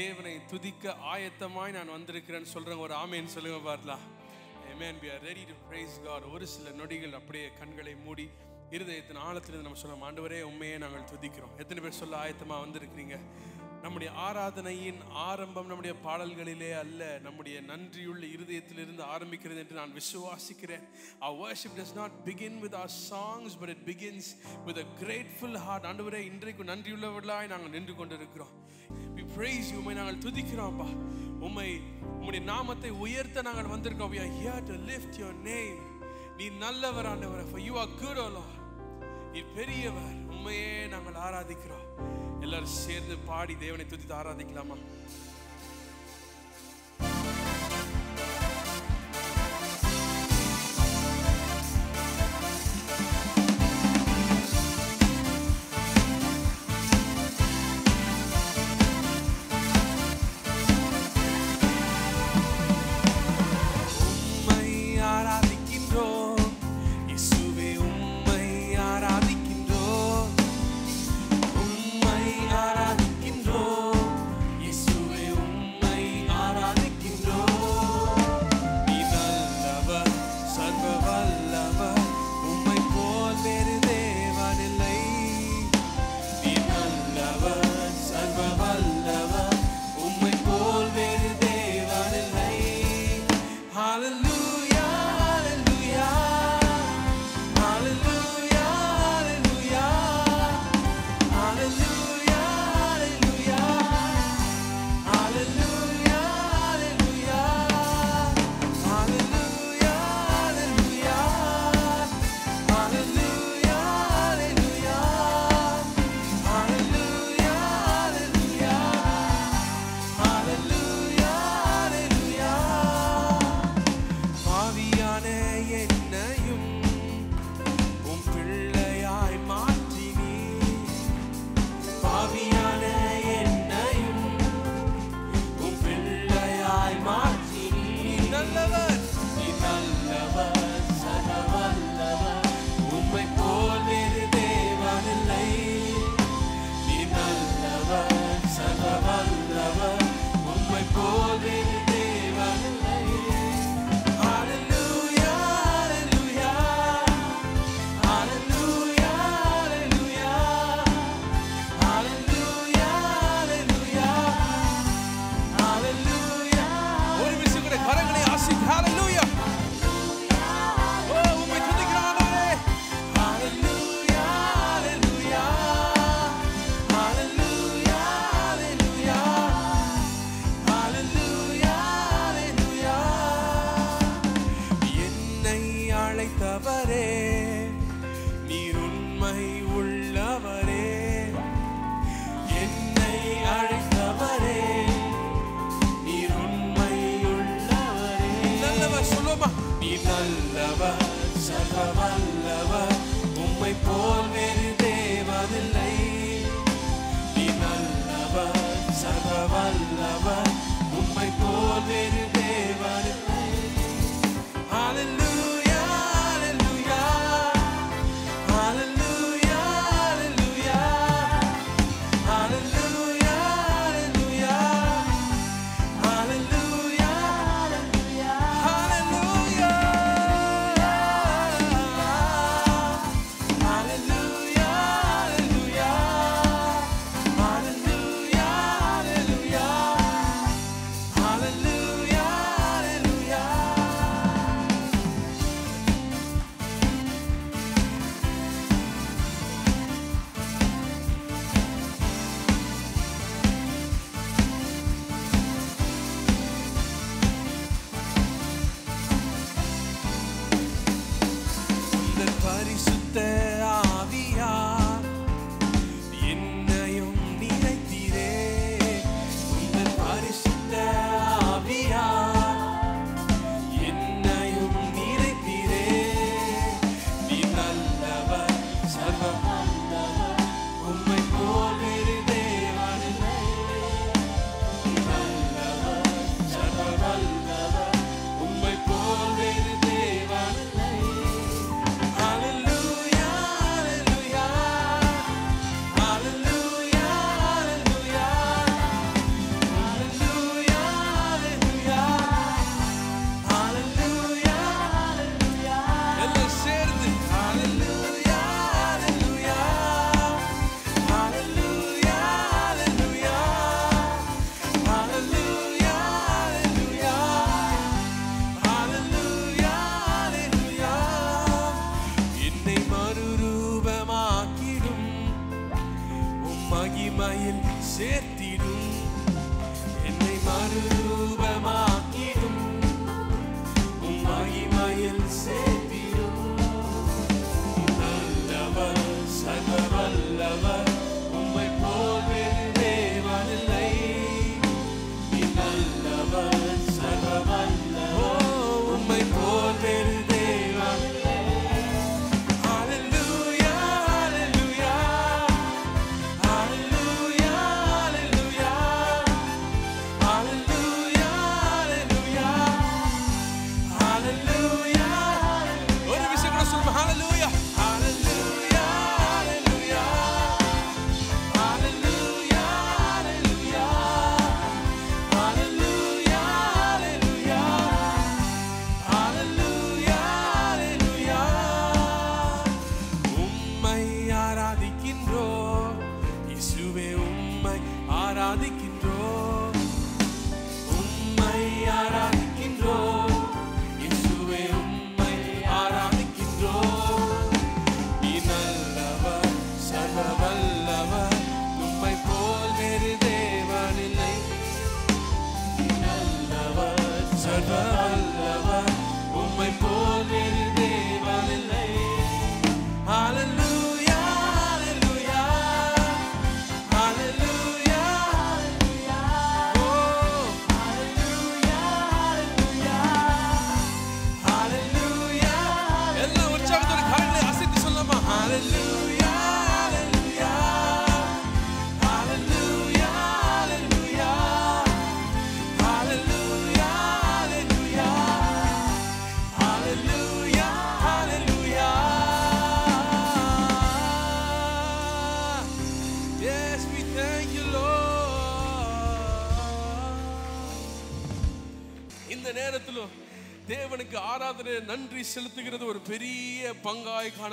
தேவனை துதிக்க ஆயத்தமாய் நான் வந்திருக்கிறேன்னு சொல்றேன் ஒரு ஆமைன்னு சொல்லுங்க பார்க்கலாம் Amen. Be are ready to praise God. ஒரு சில நொடிகள் அப்படியே கண்களை மூடி இருதயத்தின் ஆழத்திலிருந்து நம்ம சொல்லலாம் ஆண்டவரே உண்மையே நாங்கள் துதிக்கிறோம் எத்தனை பேர் சொல்ல ஆயத்தமா வந்திருக்கிறீங்க நம்முடைய ஆராதனையின் ஆரம்பம் நம்முடைய பாடல்களிலே அல்ல. நம்முடைய நன்றியுள்ள இருதயத்திலிருந்து ஆரம்பிக்கிறது என்று நான் விசுவாசிக்கிறேன். Our worship does not begin with our songs but it begins with a grateful heart. ஆண்டவரே இன்றைக்கு நன்றியுள்ளவர்களாய் நாங்கள் நின்று கொண்டிருக்கிறோம். We praise you. உம்மை நாங்கள் துதிக்கிறோம்ப்பா உம்மை உம்முடைய நாமத்தை உயர்த்த நாங்கள் வந்திருக்கோம். We are here to lift your name. நீ நல்லவர் ஆண்டவர் for you are good o lord. நீ பெரியவர். உண்மையே நாங்கள் ஆராதிக்கிறோம். எல்லாரும் சேர்ந்து பாடி தேவனை துதித்து ஆராதிக்கலாமா?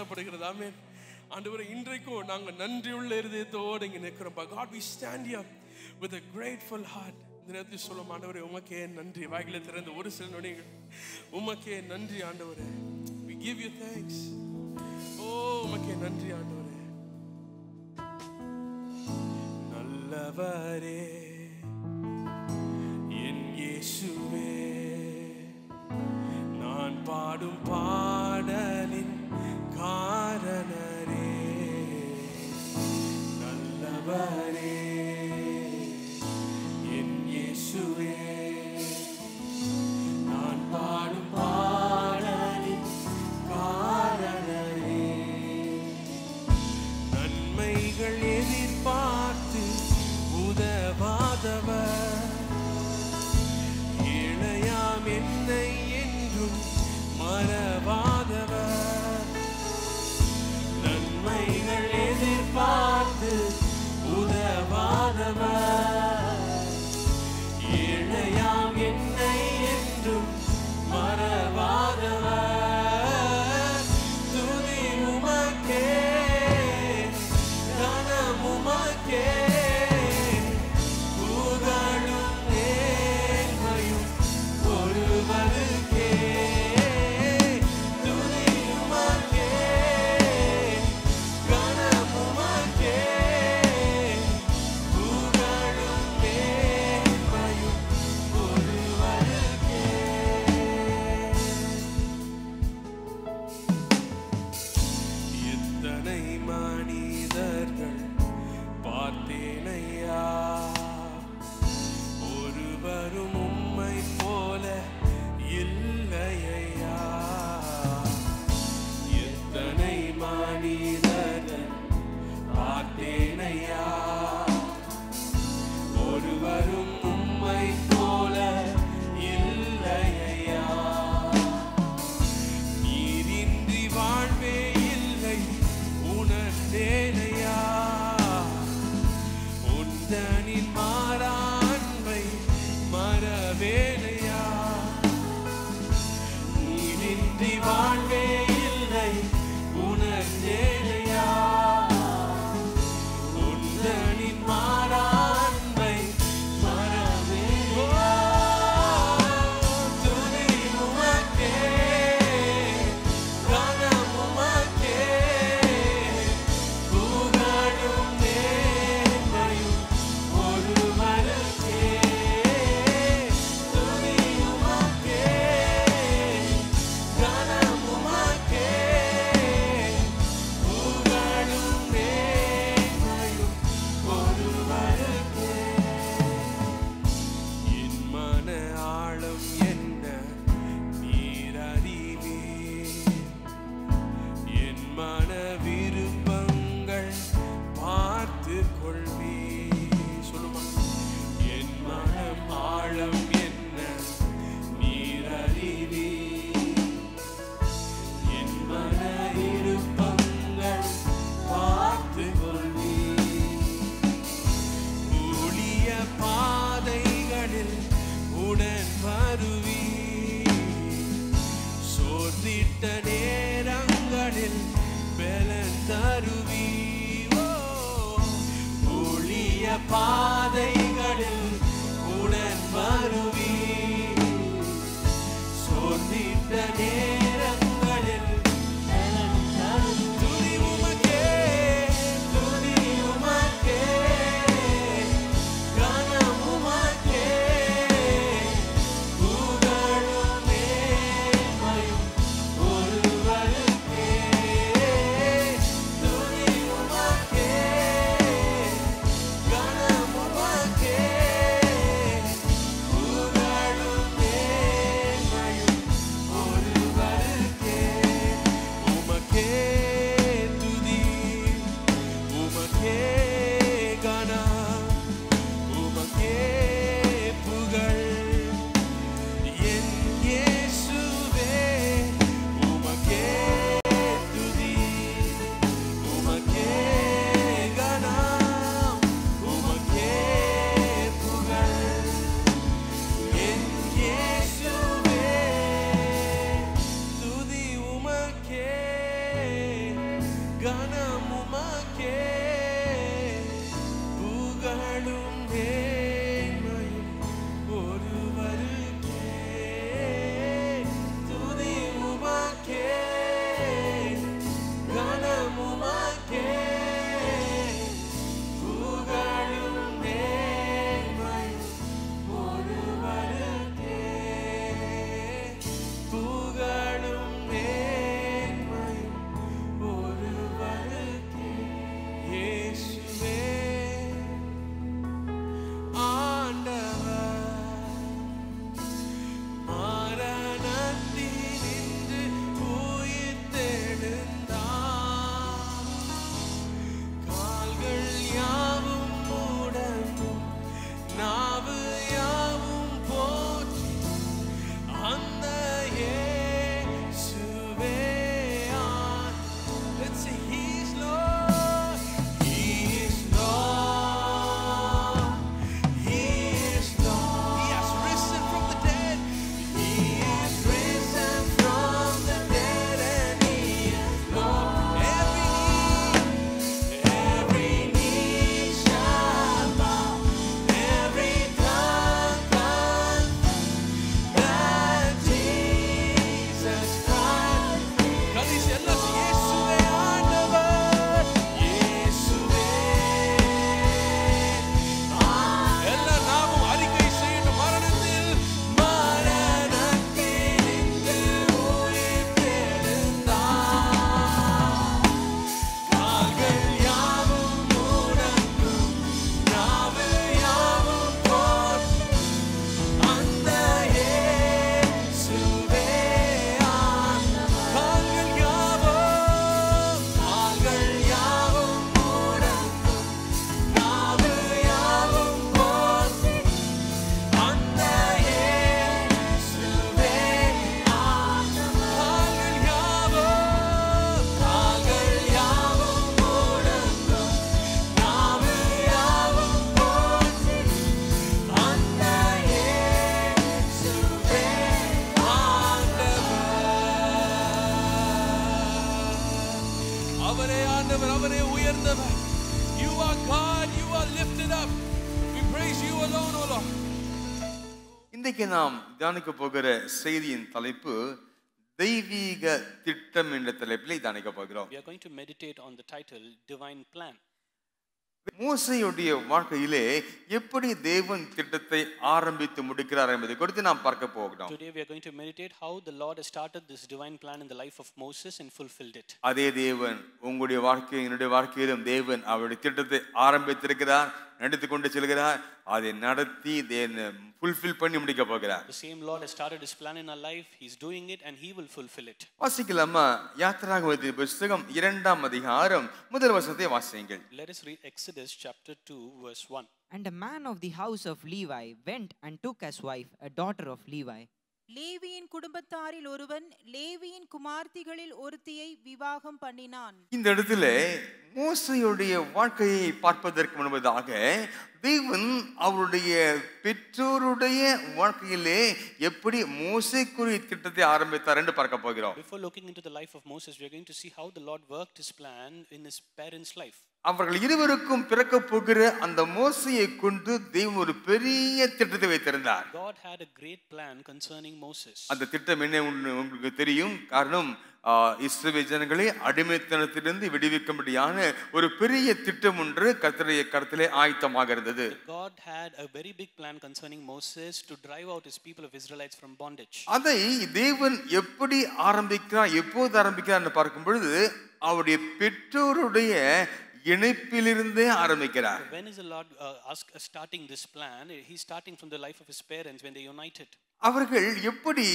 காணப்படுகிறது ஆமே ஆண்டவரை இன்றைக்கும் நாங்கள் நன்றியுள்ள இருதயத்தோடு இங்கே நிற்கிறோம்ப்பா God we stand here with a grateful heart இந்த நேரத்தில் சொல்லும் ஆண்டவரே உமக்கே நன்றி. வாயில திறந்து ஒரு சில நொடிகள். உமக்கே நன்றி ஆண்டவரே. வி கிவ் யூ தேங்க்ஸ் ஓ உமக்கே நன்றி ஆண்டவரே. நல்லவரே என் இயேசுவே நான் பாடும் பாட காரணரே நல்லவரே என் இயேசுவே. தியானிக்க போகிற செய்தியின் தலைப்பு தெய்வீக திட்டம் என்ற தலைப்பில் தியானிக்க போகிறோம் We are going to meditate on the title Divine Plan. மோசையுடைய வாழ்க்கையிலே எப்படி தேவன் திட்டத்தை ஆரம்பித்து முடிக்கிறார் என்பதை குறித்து நாம் பார்க்க போகிறோம் Today we are going to meditate how the Lord has started this divine plan in the life of Moses and fulfilled it. அதே தேவன் உங்களுடைய வாழ்க்கை என்னுடைய வாழ்க்கையிலும் தேவன் அவருடைய திட்டத்தை ஆரம்பித்திருக்கிறார் நடத்தி கொண்டு செல்கிறார் அதை நடத்தி ஃபுல்ஃபில் பண்ணி முடிக்க போகிறார் The same Lord has started his plan in our life, he's doing it and he will fulfill it. வாசிக்கலாமா யாத்திராகமதி புஸ்தகம் இரண்டாம் அதிகாரம் முதல் வசனத்தை வாசியுங்கள் Let us read Exodus chapter 2 verse 1. And a man of the house of Levi went and took as wife a daughter of Levi. லேவியின் குடும்பத்தாரில் ஒருவன் லேவியின் குமார்த்திகளில் ஒருத்தியை விவாகம் பண்ணினான் இந்த இடத்துல மோசையுடைய வாழ்க்கையை பார்ப்பதற்கு முன்பதாக தேவன் அவருடைய பெற்றோருடைய வாழ்க்கையிலே எப்படி மோசைக்குரிய திட்டத்தை ஆரம்பித்தார் என்று பார்க்க போகிறோம் Before looking into the life of Moses, we are going to see how the Lord worked his plan in his parents' life. அவர்கள் இருவருக்கும் பிறக்க போகிற அந்த மோசையை கொண்டு தேவன் ஒரு பெரிய திட்டத்தை வைத்திருந்தார் God had a great plan concerning Moses. அந்த திட்டம் என்ன உங்களுக்கு தெரியும் காரணம் இஸ்ரவேல் ஜனங்களை அடிமைத்தனத்திலிருந்து விடுவிக்கும்படியான ஒரு பெரிய திட்டம் ஒன்று கர்த்தருடைய கருத்திலே ஆயத்தமாக இருந்தது God had a very big plan concerning Moses to drive out his people of Israelites from bondage. அதை தேவன் எப்படி ஆரம்பிக்கிறார் எப்போது ஆரம்பிக்கிறார் பார்க்கும் பொழுது அவருடைய பெற்றோருடைய இணைப்பிலிருந்தே ஆரம்பிக்கிறார் When is the Lord uh, ask, uh, starting this plan? He's starting from the life of his parents when they united. அவர்கள் எப்படி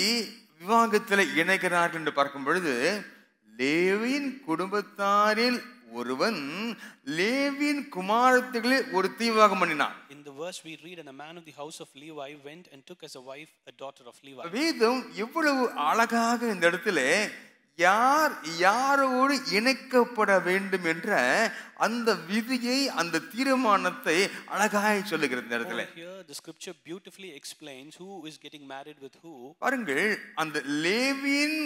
விவாகத்தில் இணைகிறார்கள் என்று பார்க்கும் பொழுது லேவியின் குடும்பத்தாரில் ஒருவன் லேவியின் குமாரத்துகளில் ஒரு தீவாகம் பண்ணினான் In the verse we read, and a man of the house of Levi went and took as a wife a daughter of Levi. வேதம் எவ்வளவு அழகாக இந்த இடத்துல யார் யாரோடு இணைக்கப்பட வேண்டும் என்ற அந்த விதியை அந்த தீர்மானத்தை அழகாய் சொல்லுகிறது இந்த இடத்துல Over here, the scripture beautifully explains who is getting married with who. பாருங்கள் அந்த லேவியின்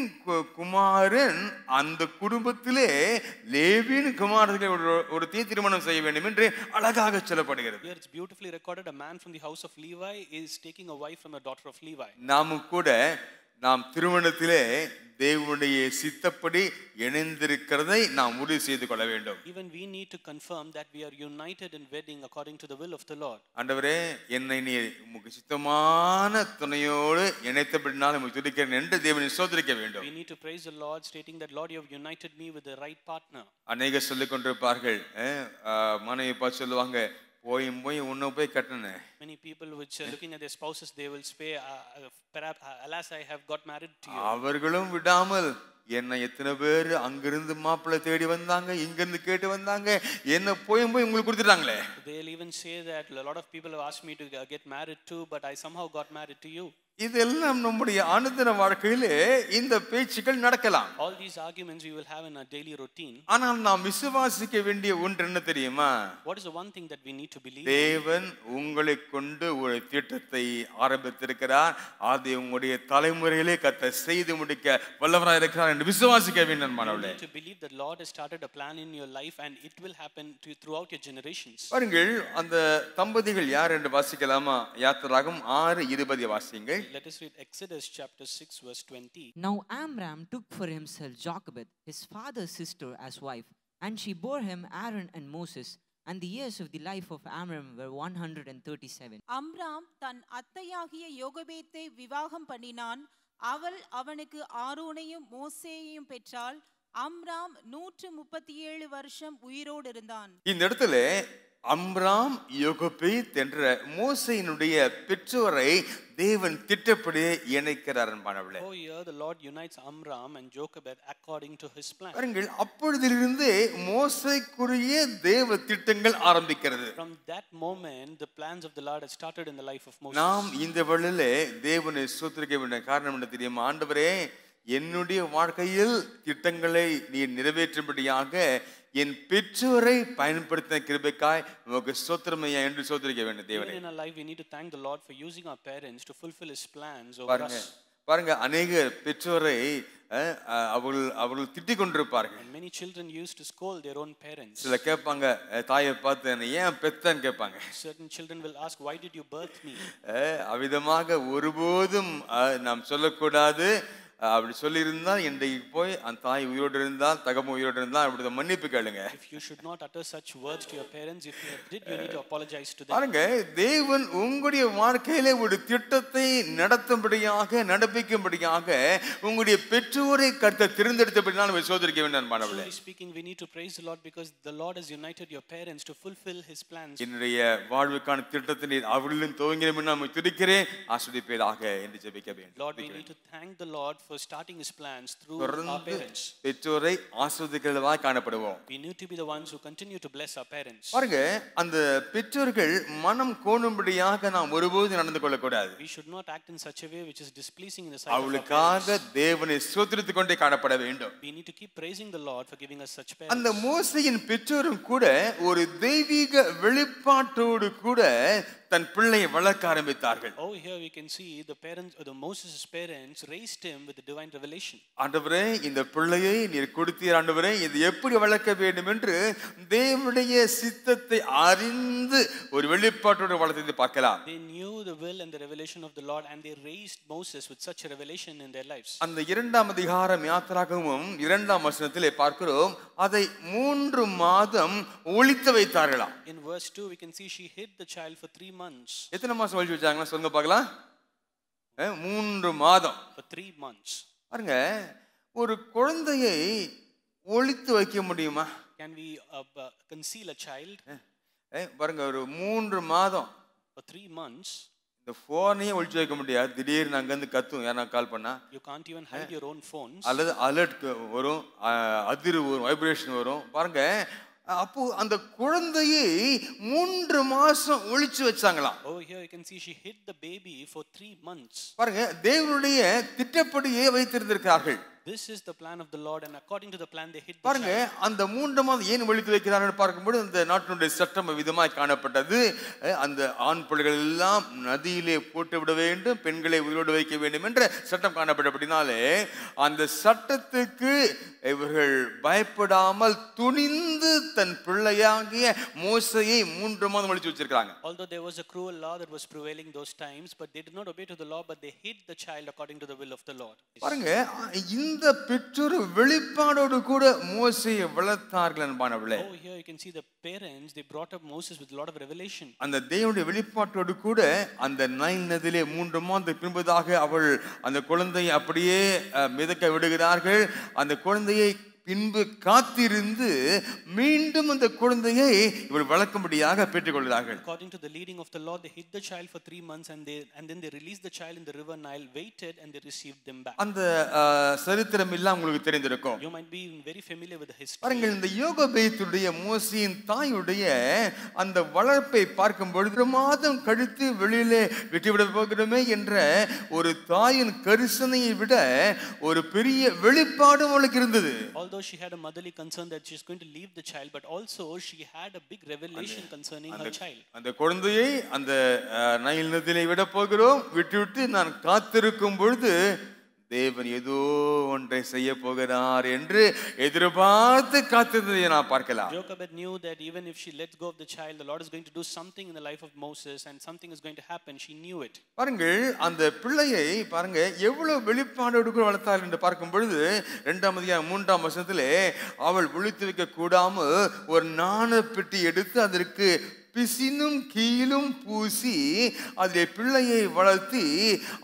குமாரன் அந்த குடும்பத்திலே லேவியின் குமாரர்களை ஒரு தீ திருமணம் செய்ய வேண்டும் என்று அழகாக சொல்லப்படுகிறது Here it's beautifully recorded a man from the house of Levi is taking a wife from a daughter of Levi. நாமும் கூட நாம் திருமணத்திலே தேவனுடைய சித்தப்படி இணைந்திருக்கிறதை நாம் உறுதி செய்து கொள்ள வேண்டும் Even we need to confirm that we are united in wedding according to the will of the Lord. ஆண்டவரே என்னை நீ உமக்கு சித்தமான துணையோடு இணைத்தபடினால் உமக்கு துதிக்கிறேன் என்று தேவனை சோதரிக்க வேண்டும் We need to praise the Lord, stating that, Lord, you have united me with the right partner. அநேகர் சொல்லிக் கொண்டிருப்பார்கள் மனைவி பார்த்து சொல்லுவாங்க போயும் போய் உன்னை போய் கட்டினேன் Many people which are looking at their spouses, they will say, uh, uh, perhaps, uh, alas, I have got married to you. அவர்களும் விடாமல் என்னை எத்தனை பேர் அங்கிருந்து மாப்பிள்ளை தேடி வந்தாங்க இங்கிருந்து கேட்டு வந்தாங்க என்ன போயும் போய் உங்களுக்கு கொடுத்துட்டாங்களே They'll even say that a lot of people have asked me to uh, get married too, but I somehow got married to you. இதெல்லாம் நம்முடைய அனுதின வாழ்க்கையிலே இந்த பேச்சுக்கள் நடக்கலாம் All these arguments we will have in our daily routine. ஆனால் நாம் விசுவாசிக்க வேண்டிய ஒன்று என்ன தெரியுமா What is the one thing that we need to believe? தேவன் உங்களை கொண்டு ஒரு திட்டத்தை ஆரம்பித்திருக்கிறார் அதை உங்களுடைய தலைமுறையிலே கத்த செய்து முடிக்க வல்லவராக இருக்கிறார் என்று விசுவாசிக்க வேண்டும் மாணவர்களே to believe that Lord has started a plan in your life and it will happen to, throughout your generations. பாருங்கள் அந்த தம்பதிகள் யார் என்று வாசிக்கலாமா யாத்திராகும் ஆறு இருபதை வாசியுங்கள் Let us read Exodus chapter 6, verse 20. Now Amram took for himself Jochebed, his father's sister, as wife, and she bore him Aaron and Moses. And the years of the life of Amram were 137. Amram தன் அத்தையாகிய யோகபேத்தை விவாகம் பண்ணினான் அவள் அவனுக்கு ஆரோனையும் மோசேயையும் பெற்றாள் Amram நூற்று முப்பத்தி ஏழு வருஷம் உயிரோடு இருந்தான் இந்த இடத்துல அம்ராம் யோகபேத் என்ற மோசையினுடைய பெற்றோரை தேவன் திட்டப்படி இணைக்கிறார் மாணவர்களே Oh, here the Lord unites Amram and Jochebed according to his plan. பாருங்கள் அப்பொழுதிலிருந்தே மோசைக்குரிய தேவ திட்டங்கள் ஆரம்பிக்கிறது From that moment, the plans of the Lord had started in the life of Moses. நாம் இந்த வழியிலே தேவனை சோத்திரிக்க வேண்டிய காரணம் என்ன தெரியுமா ஆண்டவரே என்னுடைய வாழ்க்கையில் திட்டங்களை நீ நிறைவேற்றும்படியாக என் பெற்றோரை பயன்படுத்தின கிருபைக்காய் உமக்கு சோத்திரமையா என்று சோத்திரிக்க வேண்டும் தேவனே in our life, we need to thank the Lord for using our parents to fulfill his plans over பாருங்க us. பாருங்க அநேக பெற்றோரை அவர்கள் அவர்கள் திட்டிக் கொண்டிருப்பார்கள் many children used to scold their own parents. சில கேட்பாங்க தாயை பார்த்து என்னை ஏன் பெத்தன்னு கேட்பாங்க Certain children will ask, Why did you birth me? அஹ், அவ்விதமாக ஒருபோதும் நாம் சொல்லக்கூடாது அஹ், அப்படி சொல்லியிருந்தால் இன்றைக்கு போய் அந்த தாய் உயிரோடு இருந்தால் தகவல் உயிரோடு இருந்தால் அப்படி மன்னிப்பு கேளுங்க If you should not utter such words to your parents, if you did, you need to apologize to them. பாருங்க தேவன் உங்களுடைய வாழ்க்கையில ஒரு திட்டத்தை நடத்தும்படியாக நடப்பிக்கும்படியாக உங்களுடைய பெற்றோரை கருத்தை தேர்ந்தெடுத்தபடினால் நம்ம சோதரிக்க வேண்டாம் மாணவர்களே speaking, we need to praise the Lord because the Lord has united your parents to fulfill His plans. என்னுடைய வாழ்வுக்கான திட்டத்தை நீர் அவர்களின் துவங்கினமே நான் துடிக்கிறேன் ஆஸ்வதிப்பீராக என்று ஜெபிக்க வேண்டும் Lord, we need to thank the Lord for starting His plans through our parents. பெற்றோரை ஆஸ்வதிக்கிறதா காணப்படுவோம் We need to be the ones who continue to bless our parents. பாருங்க அந்த பெற்றோர்கள் மனம் கோணும்படியாக நாம் ஒருபோதும் நடந்து கொள்ளக்கூடாது We should not act in such a way which is displeasing in the sight அவளுக்காக. தேவனை சோதரித்துக் கொண்டே காணப்பட வேண்டும் We need to keep praising the Lord for giving us such அந்த parents. மோசையின் பெற்றோரும் கூட ஒரு தெய்வீக வெளிப்பாட்டோடு கூட தன் பிள்ளையை வளர்க்க ஆரம்பித்தார்கள் Oh, here we can see the parents, the Moses' parents raised him with the divine revelation. ஆண்டவரே இந்த பிள்ளையை நீர் கொடுத்தீர் ஆண்டவரே இது எப்படி வளர்க்க வேண்டும் என்று தேவனுடைய சித்தத்தை அறிந்து ஒரு வெளிப்பாட்டோடு வளர்த்ததை பார்க்கலாம் They knew the will and the revelation of the Lord, and they raised Moses with such a revelation in their lives. அந்த இரண்டாம் அதிகாரம் யாத்திராகவும் இரண்டாம் வசனத்திலே பார்க்கிறோம் அதை மூன்று மாதம் ஒழித்து வைத்தார்களாம் In verse 2, we can see she hid the child for three months. எத்தனை மாசம் ஒழிச்சு வச்சாங்களா சொல்லுங்க பார்க்கலாம் மூன்று மாதம் three months. பாருங்க ஒரு குழந்தையை ஒழித்து வைக்க முடியுமா uh, conceal a child அஹ், பாருங்க ஒரு மூன்று மாதம் three months? இந்த போனையே ஒழிச்சு வைக்க முடியாது திடீர்னு அங்கேருந்து கத்தும் யாரா கால் பண்ணா You can't even hide your own phones. அல்லது அலர்ட் வரும் அதிர்வு வரும் வைப்ரேஷன் வரும் பாருங்க அப்போ அந்த குழந்தையை மூன்று மாசம் ஒழிச்சு வச்சாங்களாம் Oh, here you can see she hid the baby for three months. பாருங்க தேவனுடைய திட்டப்படியே வைத்திருந்திருக்கிறார்கள் This is the plan of the Lord, and according to the plan, they hid the பாருங்க child. அந்த மூன்று மாதம் ஏன் ஒழித்து வைக்கிறார்கள் பார்க்கும்போது அந்த நாட்டினுடைய சட்டம் விதமாய் காணப்பட்டது அஹ், அந்த ஆண் பிள்ளைகள் எல்லாம் நதியிலே போட்டு விட வேண்டும் பெண்களை உயிரோடு வைக்க வேண்டும் என்ற சட்டம் காணப்பட்டபடினாலே அந்த சட்டத்துக்கு இவர்கள் பயப்படாமல் துணிந்து தன் பிள்ளையாகிய மோசையை மூன்று மாதம் ஒழிச்சு வச்சிருக்காங்க Although there was a cruel law that was prevailing those times, but they did not obey to the law, but they hid the child according to the will of the Lord. பாருங்க இந்த பெற்றோர் வெளிப்பாடோடு கூட மோசையை வளர்த்தார்கள் அன்பானவர்களே Oh, here you can see the parents, they brought up Moses with a lot of revelation. அந்த தேவனுடைய வெளிப்பாட்டோடு கூட அந்த நைல் நதியிலே மூன்று மாதம் பின்பதாக அவள் அந்த குழந்தையை அப்படியே மிதக்க விடுகிறார்கள் அந்த குழந்தையை பின்பு காத்திருந்து மீண்டும் அந்த குழந்தையை இவள் வளர்க்கும்படியாக பெற்றுக்கொள்கிறார்கள் According to the leading of the Lord, they hid the child for three months and they and then they released the child in the river Nile, waited and they received them back. அந்த சரித்திரம் எல்லாம் உங்களுக்கு தெரிந்திருக்கும் You might be very familiar with the history. பாருங்கள் இந்த யோக பெய்த்துடைய மோசியின் தாயுடைய அந்த வளர்ப்பை பார்க்கும் பொழுது மாதம் கழித்து வெளியிலே விட்டுவிட போகிறோமே என்ற ஒரு தாயின் கரிசனையை விட ஒரு பெரிய வெளிப்பாடும் அவளுக்கு இருந்தது Although she had a motherly concern that she's going to leave the child, but also she had a big revelation concerning her child. அந்த குழந்தையை அந்த நைல் நதியிலே விட போகிறோம் விட்டுவிட்டு நான் காத்திருக்கும் பொழுது தேவன் ஏதோ ஒன்றை செய்ய போகிறார் என்று எதிர்பார்த்து காத்திருந்ததை நான் பார்க்கலாம் Jochebed knew that even if she lets go of the child, the Lord is going to do something in the life of Moses and something is going to happen. She knew it. பாருங்கள் அந்த பிள்ளையை பாருங்க எவ்வளவு வெளிப்பாடோடு கூட வளர்த்தாள் என்று பார்க்கும் பொழுது இரண்டாம் அதிகாரம் மூன்றாம் வருஷத்திலே அவள் ஒழித்து வைக்க கூடாமல் ஒரு நாண பெட்டி எடுத்து அதற்கு பிசினும் கீழும் பூசி அதிலே பிள்ளையை வளர்த்தி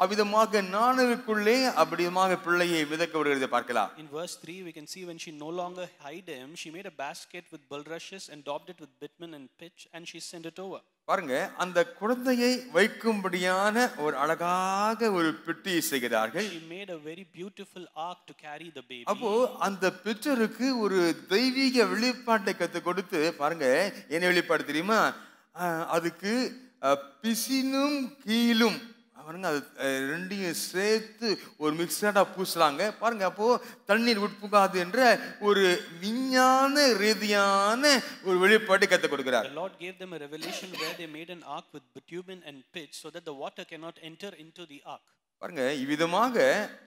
அவ்விதமாக நாணலுக்குள்ளே அப்படியமாக பிள்ளையை மிதக்க விடுகிறதை பார்க்கலாம் In verse 3, we can see when she no longer hid him, she made a basket with bulrushes and daubed it with bitumen and pitch, and she sent it over. பாருங்க அந்த குழந்தையை வைக்கும்படியான ஒரு அழகாக ஒரு பெட்டியை செய்கிறார்கள் She made a very beautiful ark to carry the baby. அப்போ அந்த பெற்றோருக்கு ஒரு தெய்வீக வெளிப்பாட்டை கத்து கொடுத்து பாருங்க என்ன வெளிப்பாடு தெரியுமா அதுக்கு பிசினும் கீழும் பாருங்க அது ரெண்டையும் சேர்த்து ஒரு மிக்சடா பூசுறாங்க பாருங்க அப்போ தண்ணீர் உட்புகாது என்ற ஒரு விஞ்ஞான ரீதியான ஒரு வெளிப்பாட்டை கத்து கொடுக்கிறார் The Lord gave them a revelation where they made an ark with bitumen and pitch so that the water cannot enter into the ark. பாருங்க இவ்விதமாக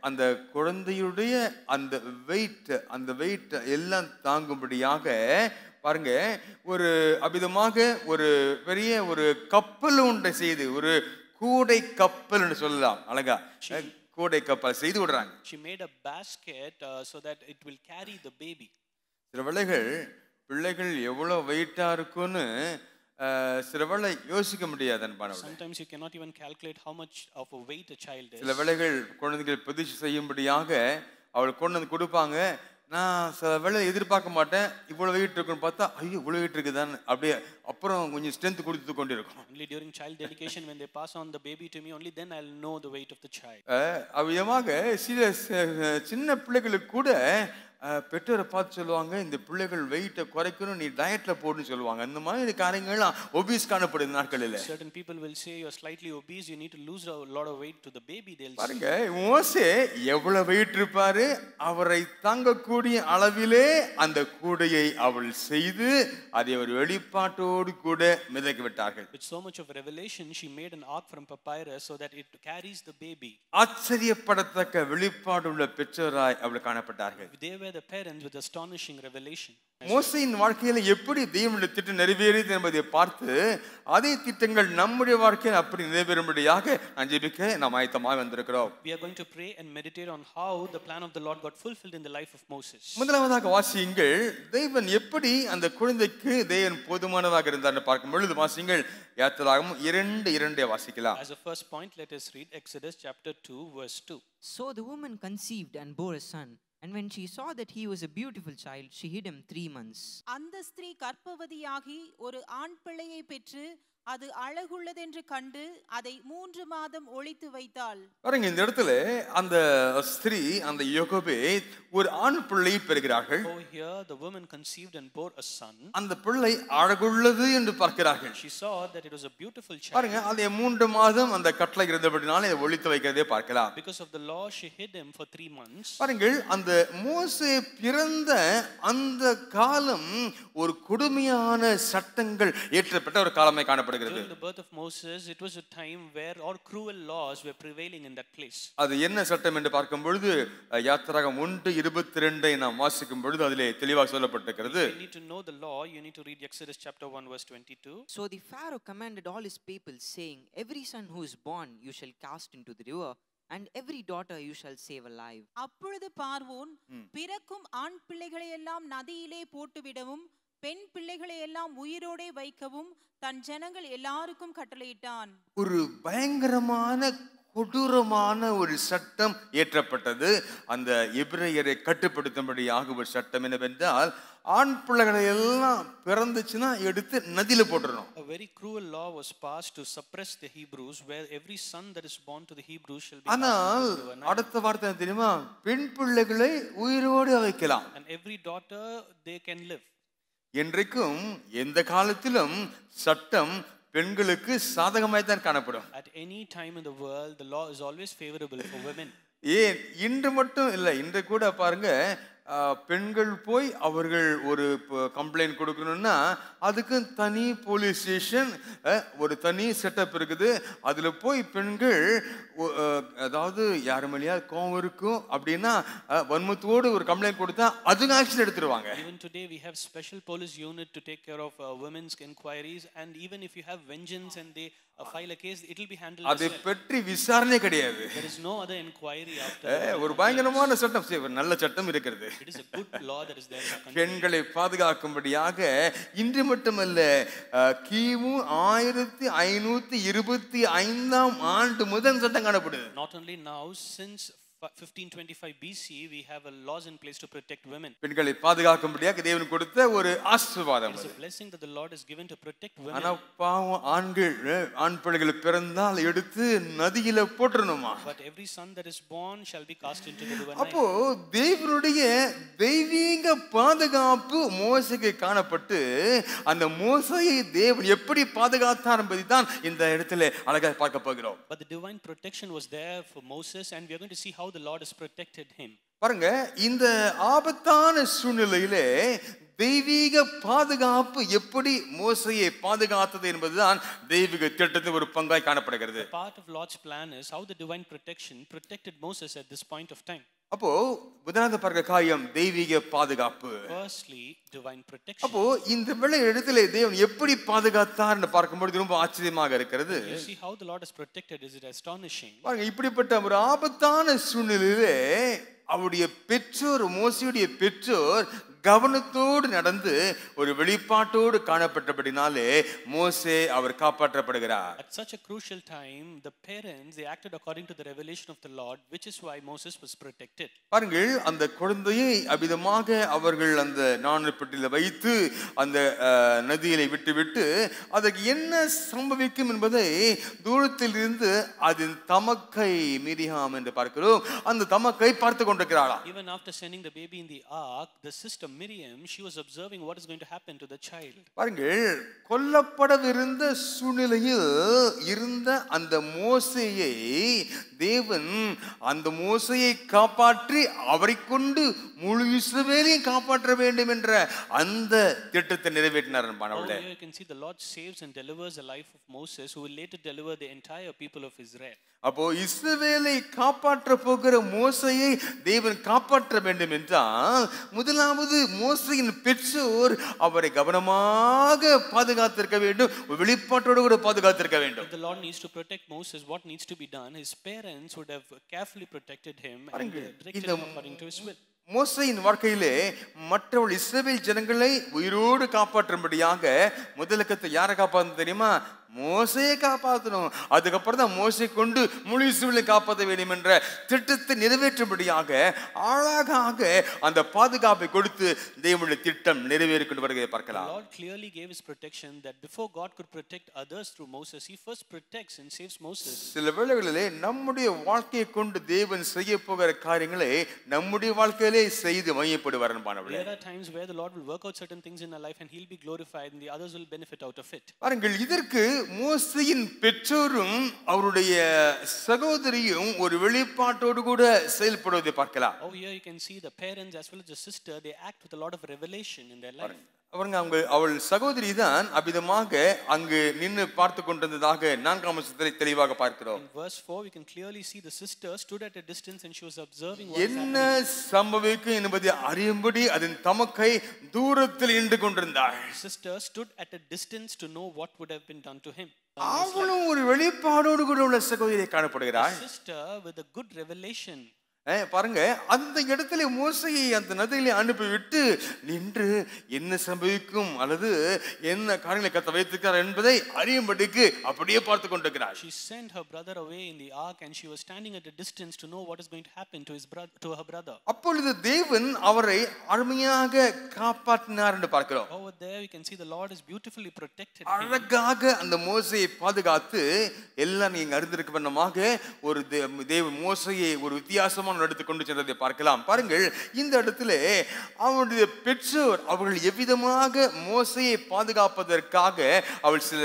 அந்த குழந்தையுடைய அந்த வெயிட் அந்த வெயிட் எல்லாம் தாங்கும்படியாக பாருங்க ஒரு அபிதமாக ஒரு பெரிய ஒரு கப்பல் ஒன்றை செய்து ஒரு கூடை கப்பல்னு சொல்லலாம். அழகா. கூடை கப்பல் செய்து விடுறாங்க. She made a basket uh, so that it will carry the baby. சில வேளைகள் பிள்ளைகள் எவ்வளோ வெயிட்டா இருக்கும்னு அஹ், சில வேளை யோசிக்க முடியாது அன்பானவர்களே. Sometimes you cannot even calculate how much of a weight a child is. சில வேளைகள் குழந்தைகள் பதிச்சு செய்யும்படியாக அவள் கொண்டு வந்து கொடுப்பாங்க. நான் சில வேளை எதிர்பார்க்க மாட்டேன் இவ்வளோ வெயிட் இருக்குன்னு பார்த்தா ஐயோ இவ்வளோ வெயிட் இருக்குதான்னு அப்படியே அப்புறம் கொஞ்சம் ஸ்ட்ரென்த் கொடுத்து கொண்டு இருக்கும் Only during child dedication, when they pass on the baby to me, only then I'll know the weight of the child. அவ்விதமாக சில சின்ன பிள்ளைகளுக்கு கூட பெற்றோரை பார்த்து சொல்லுவாங்க இந்த பிள்ளைகள் வெயிட்டை குறைக்கணும் நீ டயட்ல போடுன்னு சொல்லுவாங்க. அந்த மாதிரி காரியங்கள்லாம் ஒபீஸ் காணப்படுது நாட்களில். Certain people will say you're slightly obese, you need to lose a lot of weight to the baby. They'll say, பாருங்க மோசே எவ்வளவு வெயிட் இருப்பாரு? அவரை தாங்கக்கூடிய அளவிலே அந்த கூடையை அவள் செய்து அதை ஒரு வெளிப்பாட்டோடு கூட மிதக்கி விட்டார்கள். With so much of revelation, she made an ark from papyrus so that it carries the baby. ஆச்சரியப்படத்தக்க வெளிப்பாடுள்ள பெற்றோராய் அவள் காணப்பட்டார்கள். They were the parents with astonishing revelation. மோசையின் வாழ்க்கையில எப்படி தேவனுடைய திட்டம் நிறைவேறியது என்பதை பார்த்து அதே திட்டங்கள் நம்முடைய வாழ்க்கையில் அப்படி நிறைவேறும்படியாக நான் ஜெபிக்க நாம் ஆயத்தமாக வந்திருக்கிறோம் We are going to pray and meditate on how the plan of the Lord got fulfilled in the life of Moses. முதலாவதாக வாசியுங்கள் தேவன் எப்படி அந்த குழந்தைக்கு தேவன் போதுமானதாக இருந்தார்னு பார்க்கும் பொழுது வாசியுங்கள் யாத்திராகவும் இரண்டு இரண்டே வாசிக்கலாம் As a first point, let us read Exodus chapter 2, verse 2. So the woman conceived and bore a son. And when she saw that he was a beautiful child, she hid him three months. அந்த ஸ்திரீ கர்ப்பவதியாகி ஒரு ஆண் பிள்ளையை பெற்று அது அழகுள்ளதென்று கண்டு அதை மூன்று மாதம் ஒளித்து வைத்தாள் பாருங்க இந்த இடத்துல அந்த ஸ்திரீ அந்த யோகபே ஒரு ஆண் பிள்ளையை பெறுகிறார்கள் Oh, here the woman conceived and bore a son. அந்த பிள்ளை அழகுள்ளது என்று பார்க்கிறார்கள் She saw that it was a beautiful child. பாருங்க அதை மூன்று மாதம் அந்த கட்டளை இருந்தபடினால இதை ஒழித்து வைக்கிறதே பார்க்கலாம் Because of the law, she hid him for three months. பாருங்கள் அந்த மோசே பிறந்த அந்த காலம் ஒரு கொடுமையான சட்டங்கள் ஏற்றப்பட்ட ஒரு காலமாய் காணப்படுகிறது During the birth of Moses, it was a time where all cruel laws were prevailing in that place. அது என்ன சட்டம் என்று பார்க்கும் பொழுது அஹ், யாத்திராகம் ஒன்று இருபத்தி ரெண்டை நாம் வாசிக்கும் பொழுது அதிலே தெளிவாக சொல்லப்பட்டிருக்கிறது You need to know the law. You need to read Exodus chapter 1, verse 22. So the Pharaoh commanded all his people, saying, Every son who is born you shall cast into the river, and every daughter you shall save alive. அப்பொழுது பார்வோன் பிறக்கும் ஆண் பிள்ளைகளை எல்லாம் நதியிலே போட்டுவிடவும் பெண் பிள்ளைகளை எல்லாம் உயிரோடே வைக்கவும் தன் ஜனங்கள் எல்லாருக்கும் கட்டளையிட்டான். ஒரு பயங்கரமான கொடூரமான ஒரு சட்டம் ஏற்றப்பட்டது அந்த எபிரேயரை கட்டுப்படுத்தும்படியாக ஒரு சட்டம் என்னவென்றால் ஆண் பிள்ளைகளை எல்லாம் பிறந்துச்சுன்னா எடுத்து நதியில போட்டுறணும். A very cruel law was passed to suppress the Hebrews, where every son that is born to the Hebrews shall be ஆனால். அடுத்த வார்த்தை என்ன தெரியுமா? பெண் பிள்ளைகளை உயிரோடு வைக்கலாம். And every daughter they can live. என்றைக்கும் எந்த காலத்திலும் சட்டம் பெண்களுக்கு சாதகமாய் தான் காணப்படும் At any time in the world, the law is always favorable for women. ஏன் இன்று மட்டும் இல்லை இன்று கூட பாருங்க பெண்கள் போய் அவர்கள் ஒரு கம்ப்ளைண்ட் கொடுக்கணும்னா அதுக்கு தனி போலீஸ் ஸ்டேஷன் ஒரு தனி செட்டப் இருக்குது அதில் போய் பெண்கள் அதாவது யார் மேலேயா கோவம் இருக்கும் அப்படின்னா வன்மத்தோடு ஒரு கம்ப்ளைண்ட் கொடுத்தா அதுக்கு ஆக்ஷன் எடுத்துருவாங்க Even today, we have special police unit to take care of uh, women's inquiries. And even if you have vengeance and they uh, file a case, it will be handled as அதை. பற்றி விசாரணை கிடையாது There is no other inquiry after. அ, ஒரு பயங்கரமான சட்டம் ஒரு நல்ல சட்டம் இருக்கிறது It is a good law that is there. பெண்களை பாதுகாக்கும்படியாக இன்று மட்டுமல்ல கிமு ஆயிரத்தி ஐநூத்தி இருபத்தி ஐந்தாம் ஆண்டு முதல் சட்டம் காணப்படுது Not only now, since 1525 BC, we have a laws in place to protect women. பெண்களை பாதுகாக்கும்படியாக தேவன் கொடுத்த ஒரு ஆசீர்வாதம் It's அது a blessing that the Lord has given to protect women. ஆனா பாவம் ஆண்கள் அஹ், ஆண் பிள்ளைகள் பிறந்தால் எடுத்து நதியில போட்டுறணுமா But every son that is born shall be cast into the river அப்போ Nile. தேவனுடைய தெய்வீக பாதுகாப்பு மோசைக்கு காணப்பட்டு அந்த மோசையை தேவன் எப்படி பாதுகாத்தார் என்பதை தான் இந்த இடத்துல அழகாக பார்க்க போகிறோம் But the divine protection was there for Moses, and we are going to see how the Lord has protected him. பாருங்க இந்த ஆபத்தான சூழ்நிலையிலே தெய்வீக பாதுகாப்பு எப்படி மோசையை பாதுகாத்தது என்பதுதான் தெய்வீக திட்டத்தின் ஒரு பங்காய் காணப்படுகிறது Part of Lord's plan is how the divine protection protected Moses at this point of time. அப்போ முதலாவது பார்க்க காரியம் தெய்வீக பாதுகாப்பு Firstly, divine protection. அப்போ இந்த வேளை இடத்துல தேவன் எப்படி பாதுகாத்தார்னு பார்க்கும்பொழுது ரொம்ப ஆச்சரியமாக இருக்கிறது You see how the Lord has protected, is it astonishing? பாருங்க இப்படிப்பட்ட ஒரு ஆபத்தான சூழ்நிலையிலே அவருடைய பெற்றோர் மோசையுடைய பெற்றோர் கவனத்தோடு நடந்து ஒரு வெளிப்பாட்டோடு காணப்பட்டபடினாலே மோசே அவர் காப்பாற்றப்படுகிறார். At such a crucial time, the parents they acted according to the revelation of the Lord, which is why Moses was protected. பாருங்கள் அந்த குழந்தையை அபிதமாக அவர்கள் அந்த நாணப்பட்டியில் வைத்து அந்த நதியிலே விட்டுவிட்டு அதற்கு என்ன சம்பவிக்கும் என்பதை தூரத்தில் இருந்து அதன் தமக்கை மிரியாம் என்று பார்க்கிறோம். அந்த தமக்கை பார்த்து கொண்டிருக்கிறாளா Even after sending the baby in the ark, the sister Miriam, she was observing what is going to happen to the child. பாருங்கள் கொல்லப்படவிருந்த சூழ்நிலையில் இருந்த அந்த மோசையை தேவன் அந்த மோசையை காப்பாற்றி அவரை கொண்டு முழு இஸ்ரவேலையும் காப்பாற்ற வேண்டும் என்ற அந்த திட்டத்தை நிறைவேற்றினார் Over அன்பானவர்களே. here you can see the Lord saves and delivers the life of Moses, who will later deliver the entire people of Israel. அப்போ இஸ்ரவேலை காப்பாற்ற போகிற மோசையை தேவன் காப்பாற்ற வேண்டும் என்றால் முதலாவது மோசையின் பெற்றோர் அவரை கவனமாக பாதுகாத்திருக்க வேண்டும் வெளிப்பாட்டோடு கூட பாதுகாத்திருக்க வேண்டும் the Lord needs to protect Moses, what needs to be done? His parents would have carefully protected him and பாருங்கள், directed இந்த him according to his will. மோசையின் வாழ்க்கையிலே மற்றவள் இஸ்ரவேல் ஜனங்களை உயிரோடு காப்பாற்றும்படியாக முதலக்கத்தை யாரை காப்பாற்றணும் தெரியுமா மோசையை காப்பாற்றணும் அதுக்கப்புறம் தான் மோசை கொண்டு முழு இஸ்ரவேலை காப்பாற்ற வேண்டும் என்ற திட்டத்தை நிறைவேற்றும்படியாக அழகாக அந்த பாதுகாப்பை கொடுத்து தேவனுடைய திட்டம் நிறைவேறி கொண்டு வருகிறதை The பார்க்கலாம் Lord clearly gave his protection that before God could protect others through Moses, he first protects and saves Moses. சில வேளைகளிலே நம்முடைய வாழ்க்கையை கொண்டு தேவன் செய்ய போகிற காரியங்களை நம்முடைய வாழ்க்கையிலே செய்து மையப்படுவார் அன்பானவர்களே There are times where the Lord will work out certain things in our life and he'll be glorified and the others will benefit out of it. பாருங்கள் இதற்கு மோசையின் பெற்றோரும் அவருடைய சகோதரியும் ஒரு வெளிப்பாட்டோடு கூட செயல்படுவதை பார்க்கலாம் Over here you can see the parents as well as the sister, they act with a lot of revelation in their life. அவருங்க அவங்க அவள் சகோதரி தான் அபிதமாக அங்கு நின்று பார்த்து கொண்டிருந்ததாக நான்காம் வசனத்திலே தெளிவாக பார்க்கிறோம் In verse 4, we can clearly see the sister stood at a distance and she was observing what is என்ன. சம்பவிக்கும் என்பதை அறியும்படி அதன் தமக்கை தூரத்தில் நின்று கொண்டிருந்தாள் Sister stood at a distance to know what would have been done to him. அவளும் ஒரு வெளிப்பாடோடு கூட உள்ள சகோதரியை காணப்படுகிறாள் Sister with a good revelation. பாருங்க அந்த இடத்துல மோசையை அந்த நதியிலே அனுப்பிவிட்டு நின்று என்ன சம்பவிக்கும் அல்லது என்ன காரியங்களை கத்த வைத்திருக்கிறார் என்பதை அறியும்படிக்கு அப்படியே பார்த்து கொண்டிருக்கிறார் She sent her brother away in the ark and she was standing at a distance to know what is going to happen to his brother to her brother. அப்பொழுது தேவன் அவரை அருமையாக காப்பாற்றினார் என்று பார்க்கிறோம் Over there we can see the Lord has beautifully protected. அழகாக அந்த மோசையை பாதுகாத்து எல்லாம் நீங்க அறிந்திருக்க வண்ணமாக ஒரு தேவ மோசையை ஒரு வித்தியாசமான இடத்துக்கு கொண்டு சென்றதை பார்க்கலாம் பாருங்கள் இந்த இடத்துல அவனுடைய பெற்றோர் அவர்கள் எவ்விதமாக மோசையை பாதுகாப்பதற்காக அவள் சில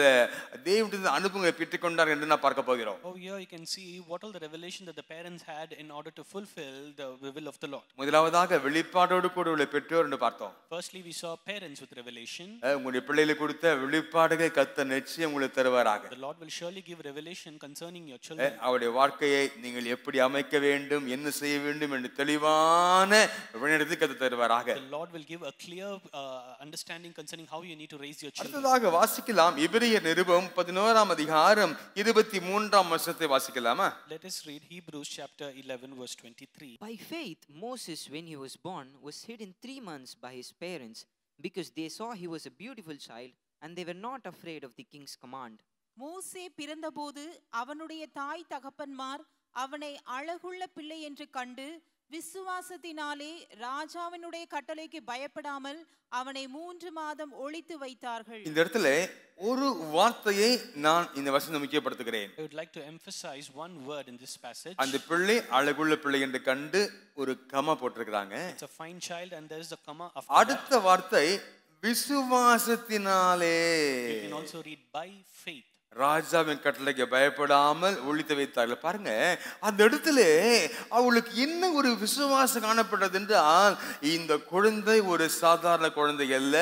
தேவனுடைய அனுபவங்களை பெற்றுக்கொண்டார் என்று நான் பார்க்க போகிறோம் Over here you can see what all the revelation that the parents had in order to fulfill the will of the Lord. முதலாவதாக வெளிப்பாடோடு கூட உள்ள பெற்றோர் என்று பார்த்தோம் Firstly, we saw parents with revelation. உங்களுடைய பிள்ளைகளுக்கு கொடுத்த வெளிப்பாடுகளை கத்த நிச்சயம் உங்களுக்கு தருவாராக The Lord will surely give revelation concerning your children. அவருடைய வாழ்க்கையை நீங்கள் எப்படி அமைக்க வேண்டும் என்ன செய்ய வேண்டும் என்று தெளிவான வழிநடத்தி கத்து தருவாராக The Lord will give a clear uh, understanding concerning how you need to raise your children. அடுத்ததாக வாசிக்கலாம் எபிரிய நிருபம் பதினோராம் அதிகாரம் இருபத்தி மூன்றாம் வருஷத்தை வாசிக்கலாமா Let us read Hebrews chapter 11, verse 23. By faith, Moses, when he was born, was hidden three months by his parents because they saw he was a beautiful child and they were not afraid of the king's command. மோசே பிறந்தபோது அவனுடைய தாய் தகப்பன்மார் அவனை அழகுள்ள பிள்ளை என்று கண்டு விசுவாசத்தினாலே ராஜாவினுடைய கட்டளைக்கு பயப்படாமல் அவனை மூன்று மாதம் ஒளித்து வைத்தார்கள் இந்த இடத்துல ஒரு வார்த்தையை நான் இந்த வசனம் முக்கியப்படுத்துகிறேன் I would like to emphasize one word in this passage. அந்த பிள்ளை அழகுள்ள பிள்ளை என்று கண்டு ஒரு கம போட்டிருக்கிறாங்க It's a fine child, and there is a comma after that. அடுத்த வார்த்தை விசுவாசத்தினாலே You can also read by faith. ராஜாவின் கட்டளைக்கு பயப்படாமல் ஒழித்து வைத்தார்கள். பாருங்க அந்த இடத்துல அவளுக்கு என்ன ஒரு விசுவாசம் காணப்பட்டது என்றால் இந்த குழந்தை ஒரு சாதாரண குழந்தை அல்ல.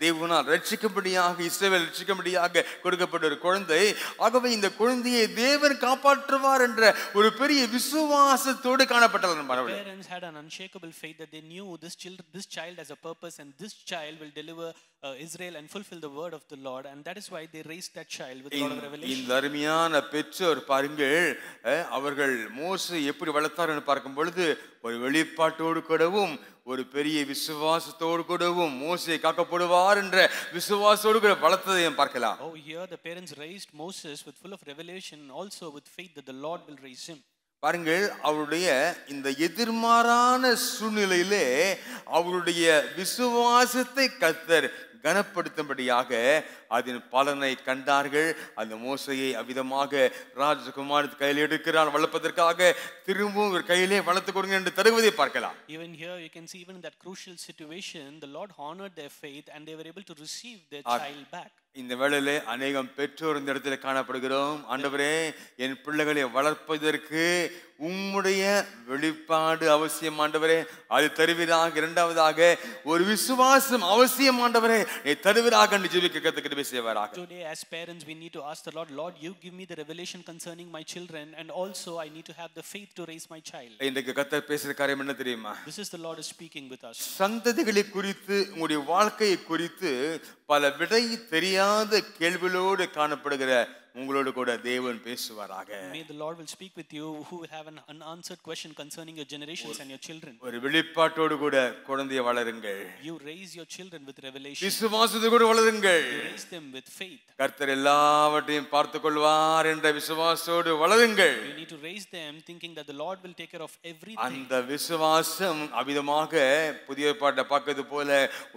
தேவனால் ரட்சிக்கும்படியாக இஸ்ரவேல் ரட்சிக்கும்படியாக கொடுக்கப்பட்ட ஒரு குழந்தை. ஆகவே இந்த குழந்தையை தேவன் காப்பாற்றுவார் என்ற ஒரு பெரிய விசுவாசத்தோடு காணப்பட்டார் Parents had an unshakable faith that they knew this child, this child has a purpose, and this child will deliver uh, Israel and fulfill the word of the Lord, and that is why they raised that child with a lot of revelation. இந்த அருமையான பெற்றோர் பாருங்கள் அவர்கள் மோசை எப்படி வளர்த்தார்னு பார்க்கும் பொழுது ஒரு வெளிப்பாட்டோடு கூடவும் ஒரு பெரிய விசுவாசத்தோடு கூடவும் மோசை காக்கப்படுவார் என்ற விசுவாசத்தோடு கூட வளர்த்ததை நாம் பார்க்கலாம் Oh, here the parents raised Moses with full of revelation, and also with faith that the Lord will raise him. பாருங்கள் அவருடைய இந்த எதிர்மாறான சூழ்நிலையிலே அவருடைய விசுவாசத்தை கத்தர் கனப்படுத்தும்படியாக அதன் பலனை கண்டார்கள். அந்த மோசையை அவ்விதமாக ராஜகுமார் கையில் எடுக்கிறார் வளர்ப்பதற்காக திரும்பவும் ஒரு கையிலே வளர்த்து கொடுங்க என்று தருவதை பார்க்கலாம். Even here, you can see, even in that crucial situation, the Lord honored their faith and they were able to receive their child back. இந்த வேளையிலே அநேகம் பெற்றோர் இந்த இடத்துல காணப்படுகிறோம். ஆண்டவரே என் பிள்ளைகளை வளர்ப்பதற்கு உம்முடைய வெளிப்பாடு அவசியம் ஆண்டவரே. அது தருவீராக இரண்டாவதாக ஒரு விசுவாசம் அவசியம் ஆண்டவரே. தருவீராக என்று ஜெபிக்க கத்துக்கிட்டு செய்வாராக Today, as parents, we need to ask the Lord, Lord, you give me the revelation concerning my children, and also I need to have the faith to raise my child. இன்றைக்கு கத்தர் பேசுற காரியம் என்ன தெரியுமா This is the Lord is speaking with us. சந்ததிகளை குறித்து உங்களுடைய வாழ்க்கையை குறித்து பல விடை தெரியாத கேள்விகளோடு காணப்படுகிற உங்களோடு கூட தேவன் பேசுவாராக May the Lord will speak with you who will have an unanswered question concerning your generations and your children. ஒரு வெளிப்பாட்டோடு கூட குழந்தையை வளருங்கள் You raise your children with revelation. விசுவாசத்தோடு கூட வளருங்கள் You raise them with faith. கர்த்தர் எல்லாவற்றையும் பார்த்து கொள்வார் என்ற விசுவாசத்தோடு வளருங்கள் You need to raise them thinking that the Lord will take care of everything. அந்த விசுவாசம் அவிதமாக புதிய பாட்டை பார்க்கிறது போல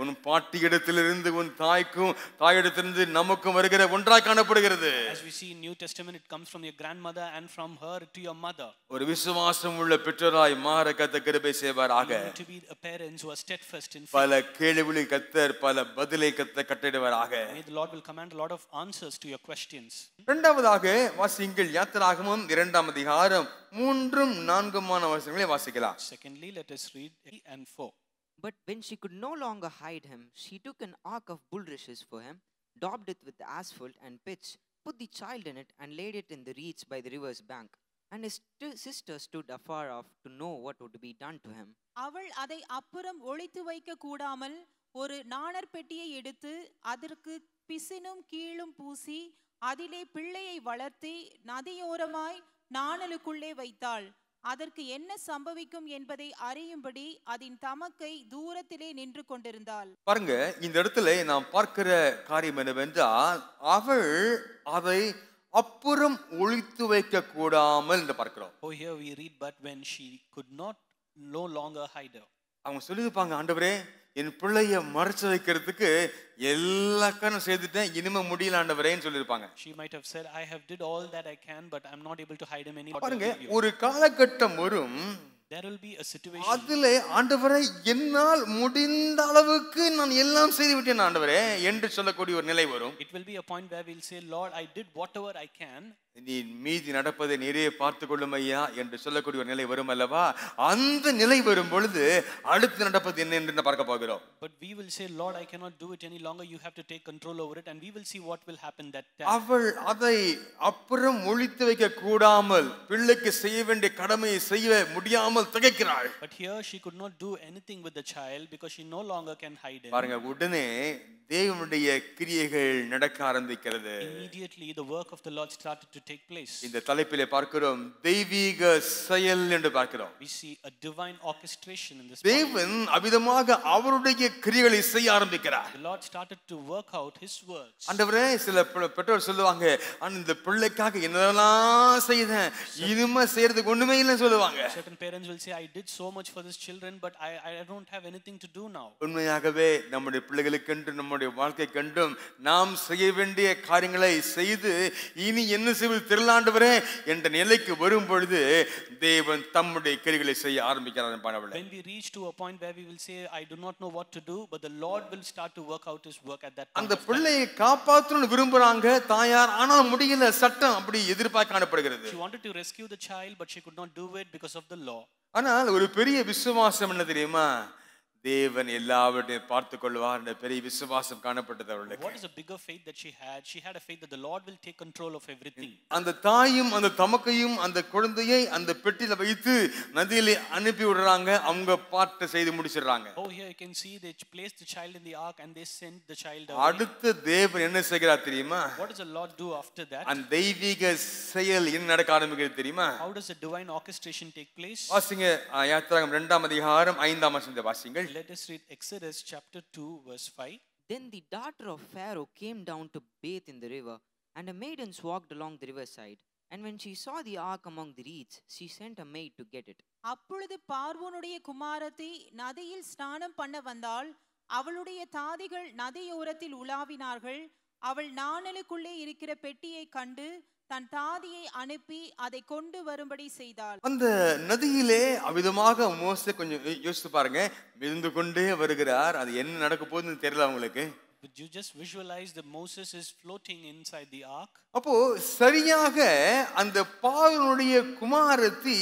உன் பாட்டியிடத்திலிருந்து உன் தாய்க்கும் தாயிடத்திலிருந்து நமக்கும் வருகிற ஒன்றாய் காணப்படுகிறது As we see in New Testament, it comes from your grandmother and from her to your mother. ஒரு விசுவாசம் உள்ள பெற்றோராய் மாற கத்த கிருபை செய்வாராக You need to be a parents who are steadfast in faith. பல கேள்விகளை கத்தர் பல பதிலை கத்த கட்டிடுவாராக May the Lord will command a lot of answers to your questions. இரண்டாவதாக வாசிங்கள் யாத்திராகமும் இரண்டாம் அதிகாரம் மூன்றும் நான்குமான வசனங்களை வாசிக்கலாம் Secondly, let us read 3 and 4. But when she could no longer hide him, she took an ark of bulrushes for him, daubed it with asphalt and pitch, put the child in it, and laid it in the reeds by the river's bank. And his st- sister stood afar off to know what would be done to him. அவள் அதை அப்புறம் ஒளித்து வைக்க கூடாமல் ஒரு நாணற் பெட்டியை எடுத்து அதற்கு பிசினும் கீழும் பூசி அதிலே பிள்ளையை வளர்த்தி நதியோரமாய் நாணலுக்குள்ளே வைத்தாள் அதற்கு என்ன சம்பவிக்கும் என்பதை அறியும்படி அதன் தமக்கை தூரத்திலே நின்று கொண்டிருந்தாள் பாருங்க இந்த இடத்துல நாம் பார்க்கிற காரியம் என்னவென்றால் அவள் அதை அப்புறம் ஒழித்து வைக்க கூடாமல் என்று பார்க்கிறோம் Oh, here we read, but when she could not no longer hide her. அவங்க சொல்லியிருப்பாங்க ஆண்டவரே என் பிள்ளைய மறைச்சு வைக்கிறதுக்கு எல்லா காரணம் செய்துட்டேன் இனிமே முடியல ஆண்டவரேன்னு சொல்லியிருப்பாங்க She might have said, I have did all that I can, but I'm not able to hide him any பாருங்க. ஒரு காலகட்டம் வரும் There will be a situation. அதிலே ஆண்டவரை என்னால் முடிந்த அளவுக்கு நான் எல்லாம் செய்து விட்டேன் ஆண்டவரே என்று சொல்லக்கூடிய ஒரு நிலை வரும் It will be a point where we'll say, Lord, I did whatever I can. நீ மீதி நடப்பதை நீரே பார்த்து கொள்ளும் ஐயா என்று சொல்லக்கூடிய ஒரு நிலை வரும் அல்லவா அந்த நிலை வரும் பொழுது அடுத்து நடப்பது என்ன என்று நான் பார்க்க போகிறோம் But we will say, Lord, I cannot do it any longer. You have to take control over it, and we will see what will happen that time. அவள் அதை அப்புறம் ஒழித்து வைக்க கூடாமல் பிள்ளைக்கு செய்ய வேண்டிய கடமையை செய்ய முடியாமல் திகைக்கிறாள் But here she could not do anything with the child because she no longer can hide him. பாருங்க உடனே தேவனுடைய கிரியைகள் நடக்க ஆரம்பிக்கிறது Immediately, the work of the Lord started to take place. இந்த தலைப்பிலே பார்க்கிறோம் தெய்வீக செயல் என்று பார்க்கிறோம் We see a divine orchestration in this. தேவன் அவிதமாக அவருடைய கிரியைகளை செய்ய ஆரம்பிக்கிறார் The Lord started to work out His works. ஆண்டவரே சில பெற்றோர் சொல்லுவாங்க ஆனா இந்த பிள்ளைக்காக என்னெல்லாம் செய்தேன் இனிமே செய்யறதுக்கு ஒண்ணுமே இல்லைன்னு சொல்லுவாங்க Certain parents will say, I did so much for this children, but I, I don't have anything to do now. உண்மையாகவே நம்முடைய பிள்ளைகளுக்கென்று நம்முடைய வாழ்க்கை கண்டும் நாம் செய்ய வேண்டிய காரியங்களை செய்து இனி என்ன செய்வது செய்வது திரளாண்டவரே என்ற நிலைக்கு வரும் பொழுது தேவன் தம்முடைய கிரிகளை செய்ய ஆரம்பிக்கிறார் பாடவில்லை When we reach to a point where we will say, I do not know what to do, but the Lord will start to work out his work at that point. அந்த. பிள்ளையை காப்பாற்றணும்னு விரும்புறாங்க தாயார் ஆனால் முடியல சட்டம் அப்படி எதிர்பார்க்க காணப்படுகிறது She wanted to rescue the child, but she could not do it because of the law. ஆனால் ஒரு பெரிய விசுவாசம் என்ன தெரியுமா தேவன் எல்லாவற்றையும் பார்த்து கொள்வார் என்ற பெரிய விசுவாசம் காணப்பட்டது அவர்களுக்கு What is a bigger faith that she had? She had a faith that the Lord will take control of everything. அந்த தாயும் அந்த தமக்கையும் அந்த குழந்தையை அந்த பெட்டியில வைத்து நதியிலே அனுப்பி விடுறாங்க அவங்க பாட்டை செய்து முடிச்சிடுறாங்க Oh, here you can see they placed the child in the ark and they sent the child away. அடுத்து தேவன் என்ன செய்கிறார் தெரியுமா What does the Lord do after that? அந்த தெய்வீக செயல் என்ன நடக்க ஆரம்பிக்கிறது தெரியுமா How does the divine orchestration take place? வாசிங்க யாத்திராகம் இரண்டாம் அதிகாரம் ஐந்தாம் வசனத்தை வாசிங்கள் Let us read Exodus chapter 2, verse 5. Then the daughter of Pharaoh came down to bathe in the river, and the maidens walked along the riverside. And when she saw the ark among the reeds, she sent a maid to get it. அப்பொழுது பார்வோனுடைய குமாரத்தி நதியில் ஸ்நானம் பண்ண வந்தாள் அவளுடைய தாதிகள் நதியோரத்தில் உலாவினார்கள் அவள் நாணலுக்குள்ளே இருக்கிற பெட்டியை கண்டு தன் தாதியை அனுப்பி அதை கொண்டு வரும்படி செய்தாள். அந்த நதியிலே அவ்விதமாக மோச கொஞ்சம் யோசித்து பாருங்க. மிதந்து கொண்டே வருகிறார். அது என்ன நடக்க போகுதுன்னு தெரியல அவங்களுக்கு. you just visualize that Moses is floating inside the ark? அப்போ சரியாக அந்த பாவனுடைய குமாரத்தி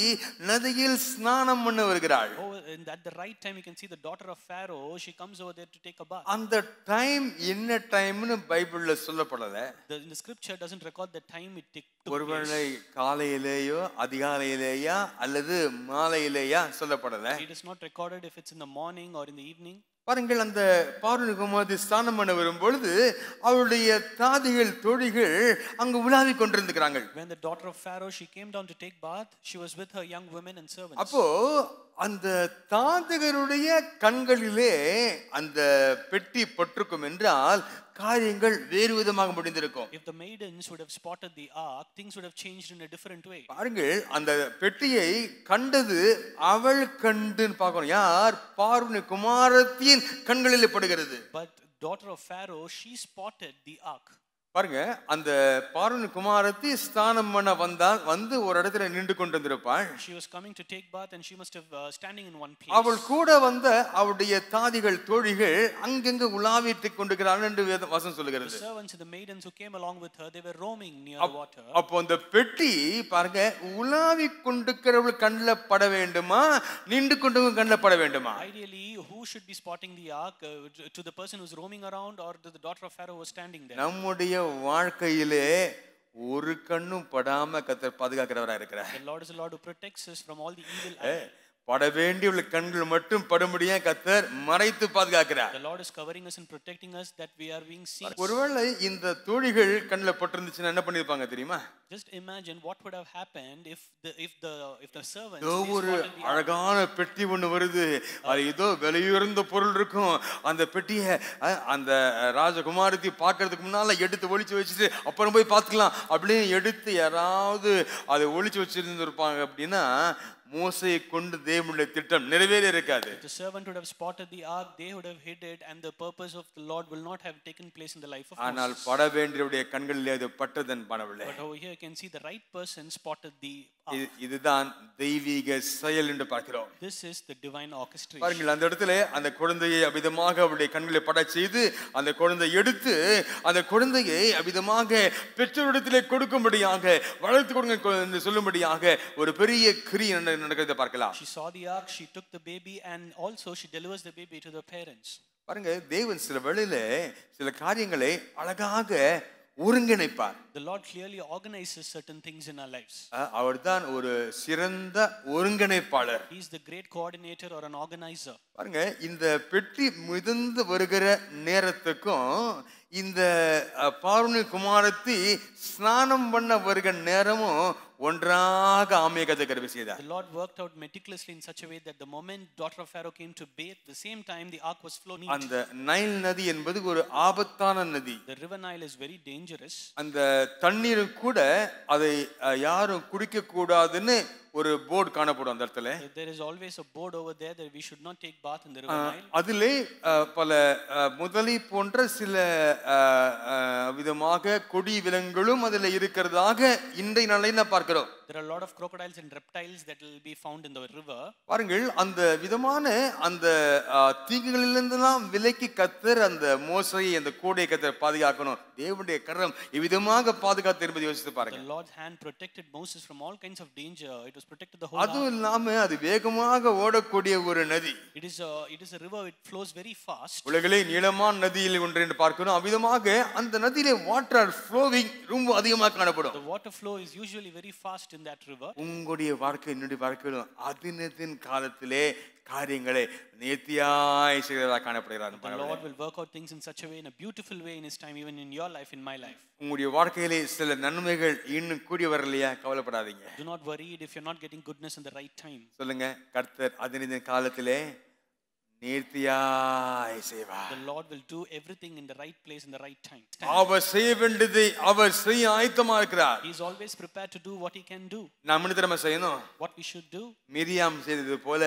நதியில் ஸ்நானம் பண்ண வருகிறாள் Oh, and at the right time, you can see the daughter of Pharaoh. She comes over there to take a bath. அந்த time என்ன டைம்னு பைபிள்ல சொல்லப்படல The, in the scripture doesn't record the time it took took ஒருவேளை place. காலையிலேயோ அதிகாலையிலேயா அல்லது மாலையிலேயா சொல்லப்படல It is not recorded if it's in the morning or in the evening. பாருங்கள் அந்த பார்வனி குமாரத்தி ஸ்நானம் பண்ண வரும் பொழுது அவருடைய தாதிகள் தோழிகள் அங்கு உலாவிக் கொண்டிருந்துக்கிறாங்க When the daughter of Pharaoh she came down to take bath, she was with her young women and servants. அப்போ அந்த தாதகருடைய கண்களிலே அந்த பெட்டி பட்டிருக்கும் என்றால் காரியங்கள் வேறு விதமாக முடிந்திருக்கும் If the maidens would have spotted the ark, things would have changed in a different way. பாருங்கள் அந்த பெட்டியை கண்டது அவள் கண்டுன்னு பார்க்கணும் யார் பார்வனி குமாரத்தியின் கண்களில் படுகிறது But daughter of Pharaoh, she spotted the ark. பாருங்க அந்த பார்வனி குமாரத்தி ஸ்நானம் பண்ண வந்தால் வந்து ஒரு இடத்துல நின்று கொண்டிருந்திருப்பாள் She was coming to take bath and she must have uh, standing in one place. அவள் கூட வந்த அவளுடைய தாதிகள் தோழிகள் அங்கங்க உலாவிட்டு கொண்டிருக்கிறார்கள் என்று வசனம் The சொல்லுகிறது servants and the maidens who came along with her, they were roaming near the water. அப்போ அந்த பெட்டி பாருங்க உலாவி கொண்டிருக்கிறவள் கண்ணில் பட வேண்டுமா நின்று கொண்டவங்க கண்ணில் பட வேண்டுமா Ideally, who should be spotting the ark? Uh, to the person who's roaming around or to the daughter of Pharaoh who was standing there? நம்முடைய வாழ்க்கையிலே ஒரு கண்ணும் படாம கத்தர் பாதுகாக்கிறவரா இருக்கிறார் The Lord is the Lord who protects us from all the evil A, eye. பட வேண்டிய கண்கள் மட்டும் படும்படியா கத்தர் மறைத்து பாதுகாக்கிறார் The Lord is covering us and protecting us that we are being seen. ஒருவேளை இந்த தோழிகள் கண்ணில் பட்டிருந்துச்சுன்னா என்ன பண்ணிருப்பாங்க தெரியுமா Just imagine what would have happened if the if the if the servants ஏதோ ஒரு. அழகான பெட்டி ஒண்ணு வருது அது ஏதோ விலையுயர்ந்த பொருள் இருக்கும் அந்த பெட்டியை அந்த ராஜகுமாரத்தி பார்க்கறதுக்கு முன்னால எடுத்து ஒளிச்சு வச்சுட்டு அப்புறம் போய் பார்த்துக்கலாம் அப்படின்னு எடுத்து யாராவது அதை ஒளிச்சு வச்சிருந்துருப்பாங்க அப்படின்னா மோசையை கொண்டு தேவனுடைய திட்டம் நிறைவேறி இருக்காது If the servant would have spotted the ark, they would have hid it, and the purpose of the Lord will not have taken place in the life of ஆனால் Moses. பட வேண்டியவுடைய கண்களில் அது பட்டதன் படவில்லை But over here, you can see the right person spotted the ark. இது- இதுதான் தெய்வீக செயல் என்று பார்க்கிறோம் This is the divine orchestration. பாருங்கள் அந்த இடத்துல அந்த குழந்தையை அபிதமாக அவருடைய கண்களை பட செய்து அந்த குழந்தை எடுத்து அந்த குழந்தையை அபிதமாக பெற்றோரிடத்திலே கொடுக்கும்படியாக வளர்த்து கொடுங்க என்று சொல்லும்படியாக ஒரு பெரிய கிரி நடக்கிறதை பார்க்கலாம் She saw the ark, she took the baby, and also she delivers the baby to the parents. பாருங்க தேவன் சில வேளையில சில காரியங்களை அழகாக ஒருங்கிணைப்பார் The Lord clearly organizes certain things in our lives. அவர்தான் ஒரு சிறந்த ஒருங்கிணைப்பாளர் He is the great coordinator or an organizer. பாருங்க இந்த பெட்டி மிதந்து வருகிற நேரத்துக்கும் இந்த அஹ், பார்வனி குமாரத்தி ஸ்நானம் பண்ண வருகிற நேரமும் ஒன்றாக ஆமைய கதை செய்தார் The Lord worked out meticulously in such a way that the moment daughter of Pharaoh came to bathe, the same time the ark was flowing. அந்த நைல் நதி என்பது ஒரு ஆபத்தான நதி The river Nile is very dangerous. அந்த தண்ணீரும் கூட அதை யாரும் குடிக்க கூடாதுன்னு ஒரு போர்டு காணப்படும் அந்த இடத்துல There is always a board over there that we should not take bath in the river Nile. அதிலே பல முதலை போன்ற சில விதமாக கொடி விலங்குகளும் அதில் இருக்கிறதாக இன்றைய நாளையில் பார்க்கிறோம் There are a lot of crocodiles and reptiles that will be found in the river. பாருங்கள் அந்த விதமான அந்த தீங்குகளிலிருந்தெல்லாம் விலக்கி கத்தர் அந்த மோசையை அந்த கூடையை கத்தர் பாதுகாக்கணும் தேவனுடைய கரம் இவ்விதமாக பாதுகாத்து என்பதை யோசித்து The பாருங்க Lord's hand protected Moses from all kinds of danger. It was protected the whole அதுவும். இல்லாம அது வேகமாக ஓடக்கூடிய ஒரு நதி It is a it is a river. It flows very fast. உலகிலே நீளமான நதியில் ஒன்று என்று பார்க்கிறோம் அவ்விதமாக அந்த நதியிலே வாட்டர் ஃப்ளோவிங் ரொம்ப அதிகமாக காணப்படும் The water flow is usually very fast in that river. உங்களுடைய வாழ்க்கை என்னுடைய வாழ்க்கையிலும் அதினத்தின் காலத்திலே காரியங்களை நேர்த்தியாய் செய்கிறதா காணப்படுகிறார் The Lord will work out things in such a way, in a beautiful way in His time, even in your life, in my life. உங்களுடைய வாழ்க்கையிலே சில நன்மைகள் இன்னும் கூடி வரலையா கவலைப்படாதீங்க Do not worry if you're not getting goodness in the right time. சொல்லுங்க கர்த்தர் அதினத்தின் காலத்திலே நேர்த்தியாய் செய்வார் The Lord will do everything in the right place in the right time. அவர் செய்ய வேண்டியதை அவர் செய்ய ஆயத்தமா இருக்கிறார் He is always prepared to do what He can do. நாம் என்ன செய்யணும் What we should do. Miriam செய்தது போல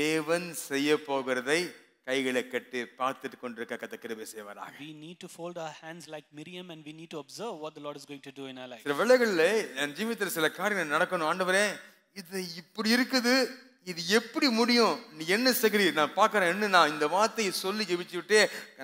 தேவன் செய்ய போகிறதை கைகளை கட்டி பார்த்துட்டு கொண்டிருக்க கத்த கிருபை செய்வாராக. We need to fold our hands like Miriam and we need to observe what the Lord is going to do in our life. சில வேளைகளில் என் ஜீவிதத்தில் சில காரியங்கள் நடக்கணும். ஆண்டவரே இது இப்படி இருக்குது. இது எப்படி முடியும்? நீ என்ன செய்கிறீர்? நான் பார்க்கறேன். என்ன நான் இந்த வார்த்தையை சொல்லி ஜெபிச்சு விட்டு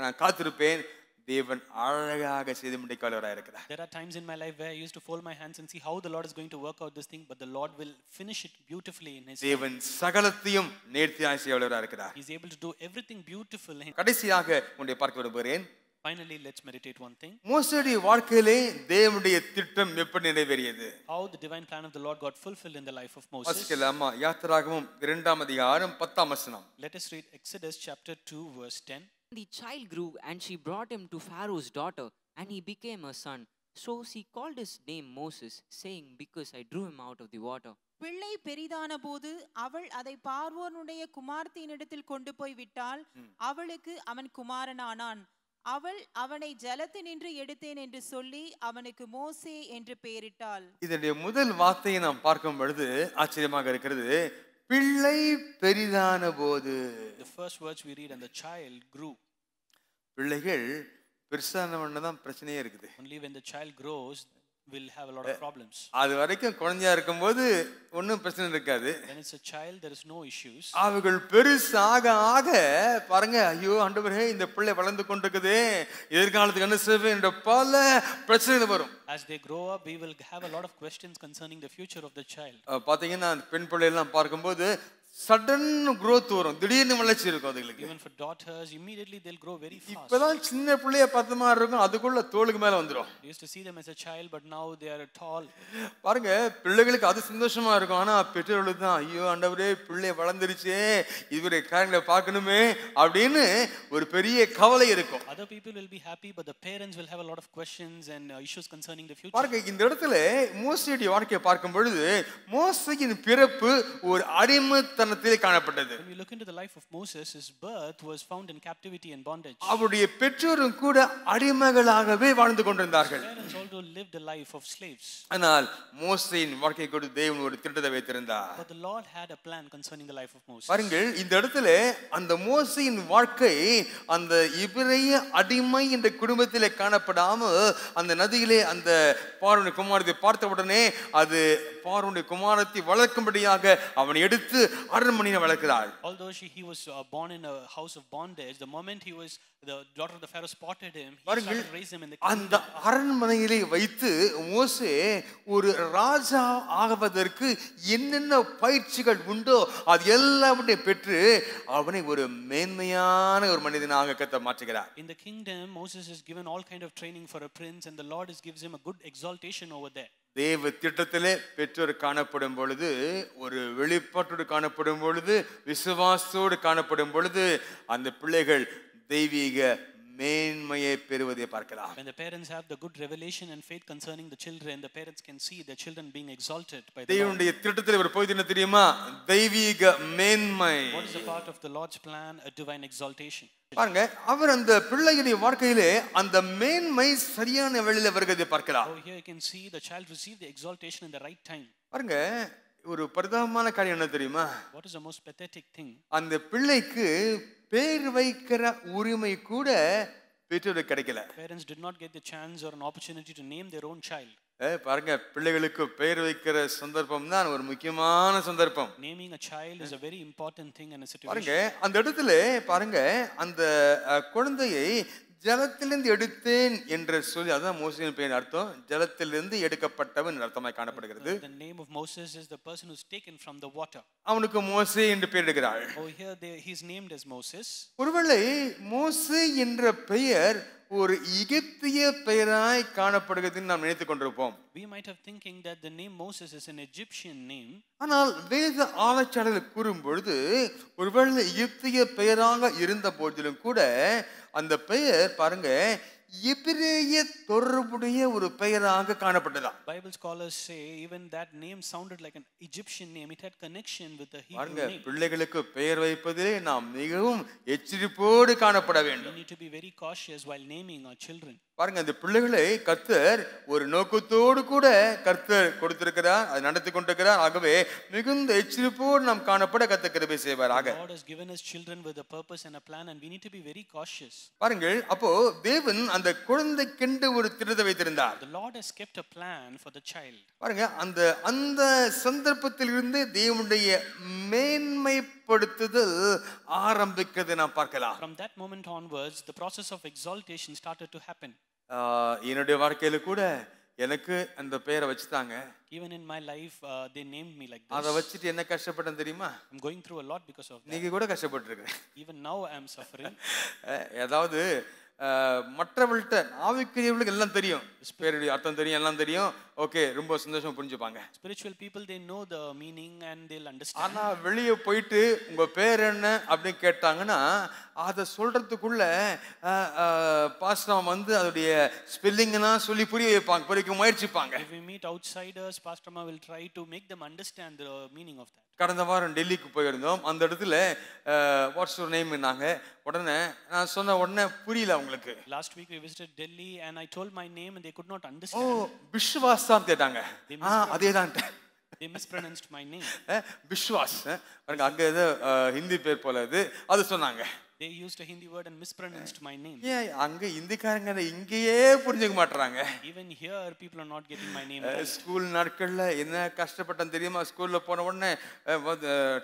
நான் காத்திருப்பேன். தேவன் அழகாக செய்து முடிக்காதவராக இருக்கிறார் There are times in my life where I used to fold my hands and see how the Lord is going to work out this thing, but the Lord will finish it beautifully in His time. தேவன் சகலத்தையும் நேர்த்தியாய் செய்யவராக இருக்கிறார் He's able to do everything beautiful. கடைசியாக உன்னை பார்க்க விரும்புகிறேன் Finally, let's meditate one thing மோசடி வாழ்க்கையிலே தேவனுடைய திட்டம் எப்படி நிறைவேறியது how the divine plan of the Lord got fulfilled in the life of Moses. வாசிக்கலாமா யாத்திராகமும் இரண்டாம் அதிகாரம் பத்தாம் வசனம் Let us read Exodus chapter 2, verse 10. The child grew, and she brought him to Pharaoh's daughter, and he became her son. So she called his name Moses, saying, Because I drew him out of the water. பிள்ளை பெரிதான போது அவள் அதை பார்வோனுடைய குமார்த்தியினிடத்தில் கொண்டு போய் விட்டாள் அவளுக்கு அவன் குமாரனானான் அவள் அவனை ஜலத்தினின்று எடுத்தேன் என்று சொல்லி அவனுக்கு மோசே என்று பெயரிட்டாள் இதனுடைய முதல் வார்த்தையை நாம் பார்க்கும் பொழுது ஆச்சரியமாக இருக்கிறது பிள்ளை பெரிதான போது The first words we read, and the child grew. பிள்ளைகள் பெருசானவன தான் பிரச்சனையே இருக்குது Only when the child grows, we'll have a lot of problems. அது வரைக்கும் குழந்தையா இருக்கும்போது ஒன்றும் பிரச்சனை இருக்காது When it's a child, there is no issues. அவர்கள் பெருசாக ஆக பாருங்க ஐயோ ஆண்டவரே இந்த பிள்ளை வளர்ந்து கொண்டிருக்குது எதிர்காலத்துக்கு என்ன செய்வேன் என்ற பல பிரச்சனைகள் வரும் As they grow up, we will have a lot of questions concerning the future of the child. பாத்தீங்கன்னா பெண் பிள்ளையெல்லாம் பார்க்கும்போது சடன் growth வரும் திடீர்னு வளர்ச்சி இருக்கும் அதுகளுக்கு Even for daughters, immediately they'll grow very fast. இப்பதான் சின்ன பிள்ளைய பத்து மாதிரி இருக்கும் அதுக்குள்ள தோளுக்கு மேல வந்துடும் We used to see them as a child, but now they are tall. பாருங்க பிள்ளைகளுக்கு அது சந்தோஷமா இருக்கும் ஆனா பெற்றோர்களுக்கு தான் ஐயோ ஆண்டவரே பிள்ளை வளர்ந்துருச்சே இவருடைய காரியங்களை பார்க்கணுமே அப்படின்னு ஒரு பெரிய கவலை இருக்கும் Other people will be happy, but the parents will have a lot of questions and uh, issues concerning the future. பாருங்க இந்த இடத்துல மோசையுடைய வாழ்க்கையை பார்க்கும் பொழுது மோசையின் பிறப்பு ஒரு அடிமைத்தனத்திலே காணப்பட்டது When we look into the life of Moses, his birth was found in captivity and bondage. அவருடைய பெற்றோரும் கூட அடிமைகளாகவே வாழ்ந்து கொண்டிருந்தார்கள் Parents also lived a life of slaves. ஆனால் மோசையின் வாழ்க்கை கூட தேவன் ஒரு திட்டத்தை வைத்திருந்தார் But the Lord had a plan concerning the life of Moses. பாருங்கள் இந்த இடத்துல அந்த மோசையின் வாழ்க்கை அந்த இபிரைய அடிமை என்ற குடும்பத்திலே காணப்படாமல் அந்த நதியிலே அந்த பார்வனுடைய குமாரத்தை பார்த்த உடனே அது பார்வனுடைய குமாரத்தை வளர்க்கும்படியாக அவனை எடுத்து அரண்மனையை வளர்க்கிறாள் Although she, he was uh, born in a house of bondage, the moment he was, the daughter of the Pharaoh spotted him, he started to raise him in the அந்த. அரண்மனையிலே வைத்து மோசே ஒரு ராஜா ஆகுவதற்கு என்னென்ன பயிற்சிகள் உண்டோ அது எல்லாவற்றையும் பெற்று அவனை ஒரு மேன்மையான ஒரு மனிதனாக கத்த மாற்றுகிறார் In the kingdom, Moses is given all kind of training for a prince, and the Lord is, gives him a good exaltation over there. தேவ திட்டத்திலே பெற்றோர் காணப்படும் பொழுது ஒரு வெளிப்பாட்டோடு காணப்படும் பொழுது விசுவாசத்தோடு காணப்படும் பொழுது அந்த பிள்ளைகள் தெய்வீக மேன்மையை பெறுவதை பார்க்கலாம் When the parents have the good revelation and faith concerning the children, the parents can see their children being exalted by the Lord. தேவனுடைய திட்டத்தில் ஒரு பகுதி என்ன தெரியுமா தெய்வீக மேன்மை What is a part of the Lord's plan? A divine exaltation. பாருங்க அவர் அந்த பிள்ளைகளுடைய வாழ்க்கையிலே அந்த மேன்மை சரியான வழியில வருகிறதை பார்க்கலாம் Oh, here you can see the child receive the exaltation in the right time. பாருங்க ஒரு பரிதாபமான காரியம் என்ன தெரியுமா What is the most pathetic thing? அந்த பிள்ளைக்கு பேர் வைக்கிற உரிமை கூட பெற்றோருக்கு கிடைக்கல Parents did not get the chance or an opportunity to name their own child. பாருங்க பிள்ளைகளுக்கு பெயர் வைக்கிற சந்தர்ப்பம் தான் ஒரு முக்கியமான சந்தர்ப்பம் Naming a child is a very important thing in a பாருங்க situation. அந்த இடத்துல பாருங்க அந்த குழந்தையை ஜலத்திலிருந்து எடுத்தேன் என்று சொல்லி அதான் மோசையின் பெயர் அர்த்தம். ஜலத்திலிருந்து எடுக்கப்பட்டவன் அர்த்தமாய் காணப்படுகிறது. The name of Moses is the person who's taken from the water. அவனுக்கு மோசே என்று பெயரிடுகிறாள் Oh, here they, he's named as Moses. ஒருவேளை மோசே என்ற பெயர் ஒரு எகிப்திய பெயராய் காணப்படுகிறதுன்னு நாம் நினைத்துக் கொண்டிருப்போம். We might have thinking that the name Moses is an Egyptian name, ஆனால் வேத ஆராய்ச்சியாளர்கள் கூறும் பொழுது ஒருவேளை எகிப்திய பெயராக இருந்த போதிலும் கூட அந்த பெயர் பாருங்க எபிரேய தொடர்புடைய ஒரு பெயராக காணப்பட்டதா Bible scholars say even that name sounded like an Egyptian name. It had connection with the Hebrew பாருங்க name. பிள்ளைகளுக்கு பெயர் வைப்பதிலே நாம் மிகவும் எச்சரிப்போடு காணப்பட We வேண்டும் need to be very cautious while naming our children. பாருங்க அந்த பிள்ளைகளை கர்த்தர் ஒரு நோக்கத்தோடு கூட கர்த்தர் கொடுத்திருக்கிறார் அதை நடத்தி கொண்டிருக்கிறார் ஆகவே மிகுந்த எச்சரிப்போடு நாம் காணப்பட கர்த்தர் கிருபை செய்வாராக God has given us children with a purpose and a plan, and we need to be very cautious. பாருங்கள் அப்போ தேவன் அந்த குழந்தைக்கென்று ஒரு திட்டத்தை வைத்திருந்தார் The Lord has kept a plan for the child. பாருங்க அந்த அந்த சந்தர்ப்பத்தில் இருந்து தேவனுடைய மேன்மைப்படுத்துதல் ஆரம்பிக்கிறதை நாம் பார்க்கலாம் From that moment onwards, the process of exaltation started to happen. என்னுடைய வாழ்க்கையில கூட எனக்கு அந்த பெயரை வச்சுட்டாங்க Even in my life, uh, they named me like அதை. வச்சுட்டு என்ன கஷ்டப்பட்டேன் தெரியுமா I'm going through a lot because of that. நீங்க கூட கஷ்டப்பட்டிருக்கிறேன் Even now, I'm suffering. அஹ், மற்றவர்கள்ட்ட ஆவிக்குரியவர்களுக்கு எல்லாம் தெரியும் பேருடைய அர்த்தம் தெரியும் எல்லாம் தெரியும் ஓகே ரொம்ப சந்தோஷம் புரிஞ்சுப்பாங்க Spiritual people, they know the meaning and they'll understand. ஆனா வெளியே போயிட்டு உங்க பேர் என்ன அப்படின்னு கேட்டாங்கன்னா அதை சொல்றதுக்குள்ள பாஸ்டம் வந்து அதோடைய ஸ்பெல்லிங்லாம் சொல்லி புரிய வைப்பாங்க புரிய முயற்சிப்பாங்க If we meet outsiders, Pastor will try to make them understand the meaning of that. கடந்த வாரம் டெல்லிக்கு போயிருந்தோம். அந்த இடத்துல வாட்ஸ் ஒரு நேம் நாங்க உடனே நான் சொன்ன உடனே புரியல அவங்களுக்கு. Last week, we visited Delhi and I told my name and they could not O understand. Vishwas தான் கேட்டாங்க ஆ அதே தான் They mispronounced my name. Vishwas பாருங்க அங்க ஏதோ ஹிந்தி பேர் போல இது. அது சொன்னாங்க. They used a Hindi word and mispronounced my name. ஏன் அங்க இந்திக்காரங்க அதை இங்கேயே புரிஞ்சுக்க மாட்டுறாங்க Even here, people are not getting my name. School நாட்கள்ல என்ன கஷ்டப்பட்டேன் தெரியுமா ஸ்கூல்ல போன உடனே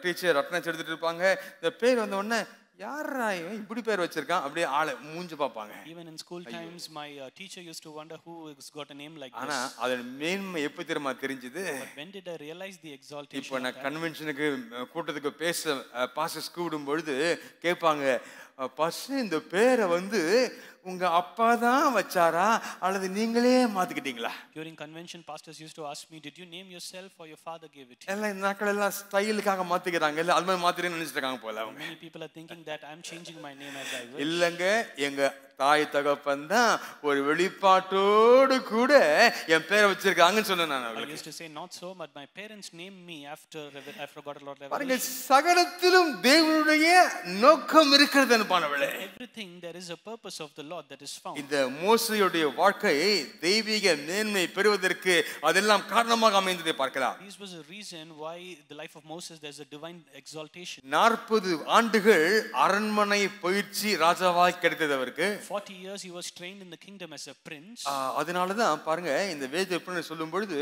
டீச்சர் அட்டனன்ஸ் எடுத்துட்டு இருப்பாங்க இந்த பேர் வந்த உடனே யாரா இவன் இப்படி பேர் வச்சிருக்கான் அப்படியே ஆளை மூஞ்சு பார்ப்பாங்க Even in school times, my uh, teacher used to wonder who has got a name like ஆனா this. அதன் மேன்மை எப்ப தெரியுமா தெரிஞ்சது But when did I realize the இப்போ exaltation? of நான்? கன்வென்ஷனுக்கு கூட்டத்துக்கு பேச பாஸ்டர்ஸ் கூப்பிடும் பொழுது கேட்பாங்க பஸ்ட் இந்த பேரை வந்து உங்க அப்பா தான் வச்சாரா அல்லது நீங்களே மாத்திக்கிட்டீங்களா During convention, pastors used to ask me, Did you name yourself or your father gave it to you? எல்லாம் இந்த நாட்கள் எல்லாம் ஸ்டைலுக்காக மாத்திக்கிறாங்க இல்ல அது மாதிரி மாத்திரன்னு நினைச்சிட்டு இருக்காங்க போல அவங்க Many people are thinking that I'm changing my name as I will. இல்லைங்க எங்க தாய் தகப்பன் தான் ஒரு வெளிப்பாட்டோடு கூட என் பேரை வச்சிருக்காங்கன்னு சொன்னேன் நான் I அவங்களுக்கு used to say, Not so, but my parents named me after, reve- after God a lot of பாருங்க revelation. சகலத்திலும் தேவனுடைய நோக்கம் இருக்கிறது அனுப்பானவளே Everything, there is a purpose of the Lord that is found. இந்த மோசையுடைய வாழ்க்கை தெய்வீக மேன்மை பெறுவதற்கு அதெல்லாம் காரணமாக அமைந்ததை பார்க்கலாம் This was a reason why the life of Moses, there's a divine exaltation. நாற்பது ஆண்டுகள் அரண்மனை பயிற்சி ராஜாவாய் கிடைத்தது அவருக்கு 40 years he was trained in the kingdom as a prince. அதனால தான் பாருங்க இந்த வேத எப்படி சொல்லும் பொழுது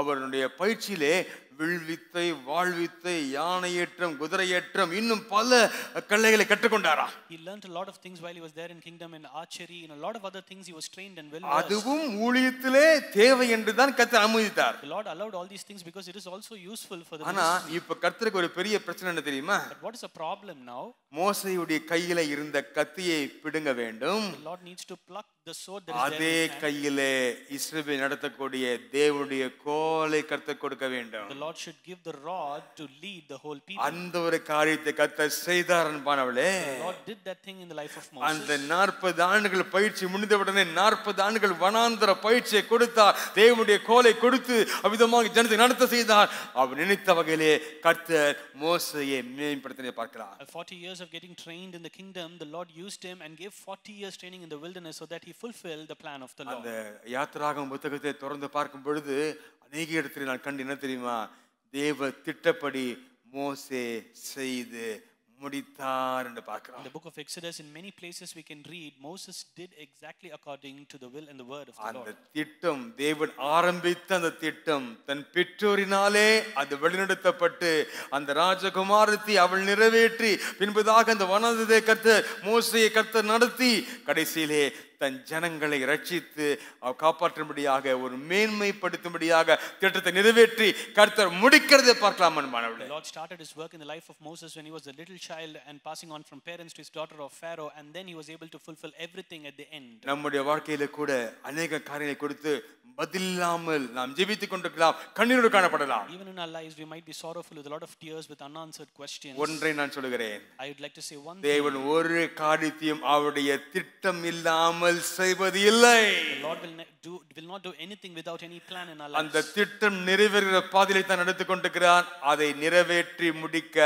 அவருடைய பயிற்சியிலே வில்வித்தை வாழ்வித்தை யானையேற்றம் குதிரையேற்றம் இன்னும் பல கலைகளை கற்றுக்கொண்டாராம் He learned a lot of things while he was there in kingdom in archery and a lot of other things he was trained and well. அதுவும் ஊழியத்திலே தேவை என்று தான் கத்த அனுமதித்தார் The Lord allowed all these things because it is also useful for the ஆனா. இப்ப கர்த்தருக்கு ஒரு பெரிய பிரச்சனை என்ன தெரியுமா But what is the problem now? மோசையுடைய கையில இருந்த கத்தியை பிடுங்க வேண்டும் The Lord needs to pluck the sword that is அதே. கையிலே இஸ்ரவேல் நடத்தக்கூடிய தேவனுடைய கோலை கர்த்தர் கொடுக்க வேண்டும் The Lord should give the rod to lead the whole people. அந்த ஒரு காரியத்தை கர்த்தர் செய்தார் அன்பானவளே The Lord did that thing in the life of அந்த Moses. நாற்பது ஆண்டுகள் பயிற்சி முடிந்தவுடனே நாற்பது ஆண்டுகள் வனாந்தர பயிற்சியை கொடுத்தார் தேவனுடைய கோலை கொடுத்து அவ்விதமாக ஜனத்தை நடத்த செய்தார் அவர் நினைத்த வகையிலே கர்த்தர் மோசையை மேம்படுத்தினை பார்க்கலாம் At 40 years of getting trained in the kingdom, the Lord used him and gave 40 years training in the wilderness so that he fulfilled the plan of the அந்த Lord. யாத்திராகம் புத்தகத்தை திறந்து பார்க்கும் பொழுது அநேக இடத்துல நான் கண்டு என்ன தெரியுமா தேவ திட்டப்படி மோசே செய்து முடித்தார் என்று பார்க்கிறோம் the book of Exodus, in many places we can read Moses did exactly according to the will and the word of the அந்த Lord. திட்டம் தேவன் ஆரம்பித்த அந்த திட்டம் தன் பெற்றோரினாலே அது வழிநடத்தப்பட்டு அந்த ராஜகுமாரத்தை அவள் நிறைவேற்றி பின்பதாக அந்த வனதை கர்த்தர் மோசையை கர்த்தர் நடத்தி கடைசியிலே தன் ஜனங்களை ரட்சித்து காப்பாற்றும்படியாக ஒரு மேன்மைப்படுத்தும்படியாக திட்டத்தை நிறைவேற்றி கர்த்தர் முடிக்கிறதை பார்க்கலாம் அன்பானவர்களே Lord started his work in the life of Moses when he was a little child and passing on from parents to his daughter of Pharaoh, and then he was able to fulfill everything at the end. நம்முடைய வாழ்க்கையில கூட அநேக காரியங்களை கொடுத்து பதில்லாமல் நாம் ஜெபித்துக் கொண்டிருக்கலாம் கண்ணீரோடு காணப்படலாம் Even in our lives, we might be sorrowful with a lot of tears with unanswered questions. ஒன்றை நான் சொல்லுகிறேன் I would like to say one தேவன் ஒரு காரியத்தையும் அவருடைய திட்டம் இல்லாமல் செய்வது இல்லை Lord will, do, will not do anything without any plan in our அந்த. திட்டம் நிறைவேறுகிற பாதையிலே தான் நடந்து கொண்டிருக்கிறார் அதை நிறைவேற்றி முடிக்க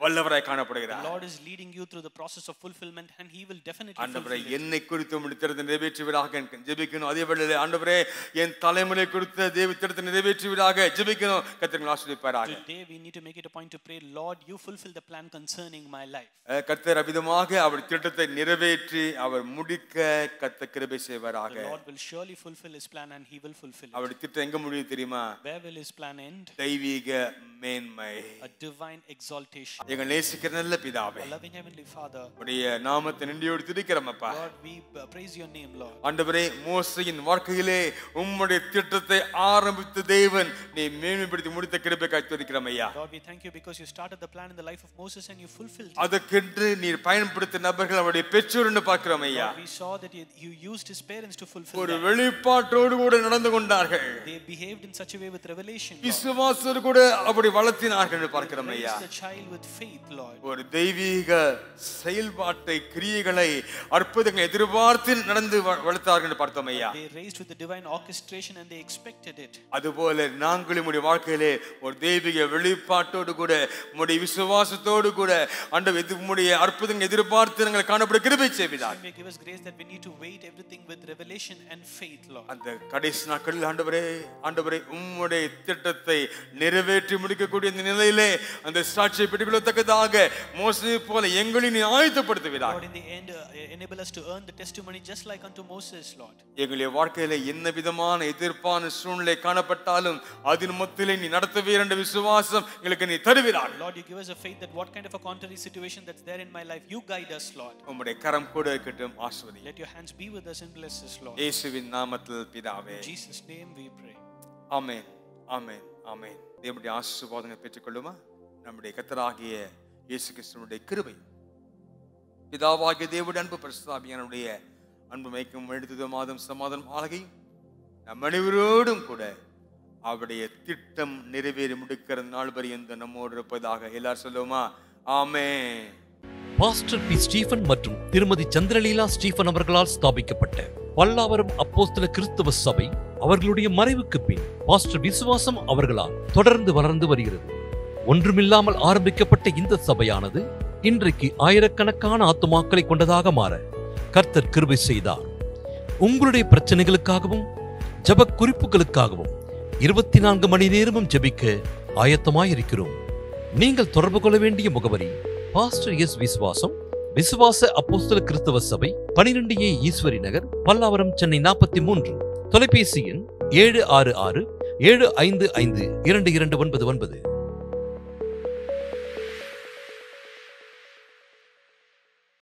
வல்லவராய் The காணப்படுகிறார் Lord is leading you through the process of fulfillment, and He will definitely ஆண்டவரே. என்னை குறித்து உம்முடைய நிறைவேற்றுவதாக எனக்கு ஜெபிக்கணும் அதே வேளையிலே ஆண்டவரே என் தலைமுறை குறித்த தேவ திட்டத்தை நிறைவேற்றுவதாக ஜெபிக்கணும் ஆசிரியப்பாராக Today, we need to make it a point to pray, Lord, you fulfill the plan concerning my life. அஹ் கர்த்தர் அவிதமாக அவர் திட்டத்தை நிறைவேற்றி அவர் முடிக்க கத்த கிருபை The செய்வாராக Lord will surely fulfill His plan, and He will fulfill it. அவருடைய திட்டம் எங்க முடியும் தெரியுமா Where will His plan end? தெய்வீக மேன்மை A divine exaltation. எங்கள் நேசிக்கிற நல்ல பிதாவே loving Heavenly Father, உடைய நாமத்தை நின்றியோடு துதிக்கிறோமப்பா Lord, we uh, praise your name, Lord. ஆண்டவரே மோசையின் வாழ்க்கையிலே உம்முடைய திட்டத்தை ஆரம்பித்த தேவன் நீ மேன்மைப்படுத்தி முடித்த கிருபை காத்துரிக்கிறோம் ஐயா Lord, we thank you because you started the plan in the life of Moses and you fulfilled it. அதற்கென்று நீர் பயன்படுத்திய நபர்கள் அவருடைய பெற்றோர்னு பார்க்கிறோம் ஐயா we saw that you, you used his parents to fulfill ஒரு. வெளிப்பாட்டோடு கூட நடந்து கொண்டார்கள் They behaved in such a way with revelation. விசுவாசர் கூட அப்படி வளர்த்தினார்கள் பார்க்கிறோம் ஐயா Raise the child with faith, Lord. ஒரு தெய்வீக செயல்பாட்டை கிரியைகளை அற்புதங்களை எதிர்பார்த்து நடந்து வளர்த்தார்கள் என்று பார்த்தோம் ஐயா They raised with the divine orchestration and they expected it. அதுபோல நாங்களும் உடைய வாழ்க்கையிலே ஒரு தெய்வீக வெளிப்பாட்டோடு கூட உடைய விசுவாசத்தோடு கூட அண்ட உடைய அற்புதங்களை எதிர்பார்த்து நாங்கள் காணப்பட கிருபை You may give us grace that we need to wait everything with revelation and faith, Lord. அந்த கடைசி நாட்களில் ஆண்டவரே ஆண்டவரே உம்முடைய திட்டத்தை நிறைவேற்றி முடிக்கக்கூடிய இந்த நிலையிலே அந்த சாட்சியை பெற்றுக்கொள்ளத்தக்கதாக மோசடி போல எங்களை நீ ஆயத்தப்படுத்துவதாக Lord, in the end, uh, enable us to earn the testimony just like unto Moses, Lord. எங்களுடைய வாழ்க்கையில என்ன விதமான எதிர்ப்பான சூழ்நிலை காணப்பட்டாலும் அதன் மத்தியிலே நீ நடத்துவீர் என்ற விசுவாசம் எங்களுக்கு நீ தருவீராக Lord, you give us a faith that what kind of a contrary situation that's there in my life, you guide us, Lord. உம்முடைய கரம் கூட இருக்கட்டும் ஆஸ்வதி Let your hands be with us and bless us, Lord. இயேசுவின் நாமத்தில் பிதாவே In Jesus' name we pray. ஆமென் ஆமென் ஆமென் தேவனுடைய ஆசீர்வாதங்களை பெற்றுக்கொள்ளுமா நம்முடைய கத்தராகிய இயேசு கிருஷ்ணனுடைய கிருபை பிதாவாகிய தேவட அன்பு பரிசுத்தாபியானுடைய அன்பு மைக்கும் எழுத்துத மாதம் சமாதானம் ஆலகை நம் அனைவரோடும் கூட அவருடைய திட்டம் நிறைவேறி முடிக்கிற நாள் பரியந்த நம்மோடு இருப்பதாக எல்லாரும் சொல்லுவோமா? ஆமே பாஸ்டர் பி. ஸ்டீஃபன் மற்றும் திருமதி சந்திரலீலா ஸ்டீஃபன் அவர்களால் ஸ்தாபிக்கப்பட்ட பல்லாவரம் அப்போஸ்தல கிறிஸ்தவ சபை அவர்களுடைய மறைவுக்கு பின் பாஸ்டர் விசுவாசம் அவர்களால் தொடர்ந்து வளர்ந்து வருகிறது. ஒன்றுமில்லாமல் ஆரம்பிக்கப்பட்ட இந்த சபையானது இன்றைக்கு ஆயிரக்கணக்கான ஆத்துமாக்களை கொண்டதாக மாற கர்த்தர் கிருபை செய்தார். உங்களுடைய பிரச்சனைகளுக்காகவும் ஜெப குறிப்புகளுக்காகவும் இருபத்தி நான்கு மணி நேரமும் ஜபிக்க ஆயத்தமாயிருக்கிறோம். நீங்கள் தொடர்பு கொள்ள வேண்டிய முகவரி பாஸ்டர் எஸ் விசுவாசம் விசுவாச அப்போஸ்தல கிறிஸ்தவ சபை பனிரெண்டு ஏ ஈஸ்வரி நகர் பல்லாவரம் சென்னை நாற்பத்தி மூன்று தொலைபேசி எண் ஏழு ஆறு ஆறு ஏழு ஐந்து ஐந்து இரண்டு இரண்டு ஒன்பது ஒன்பது.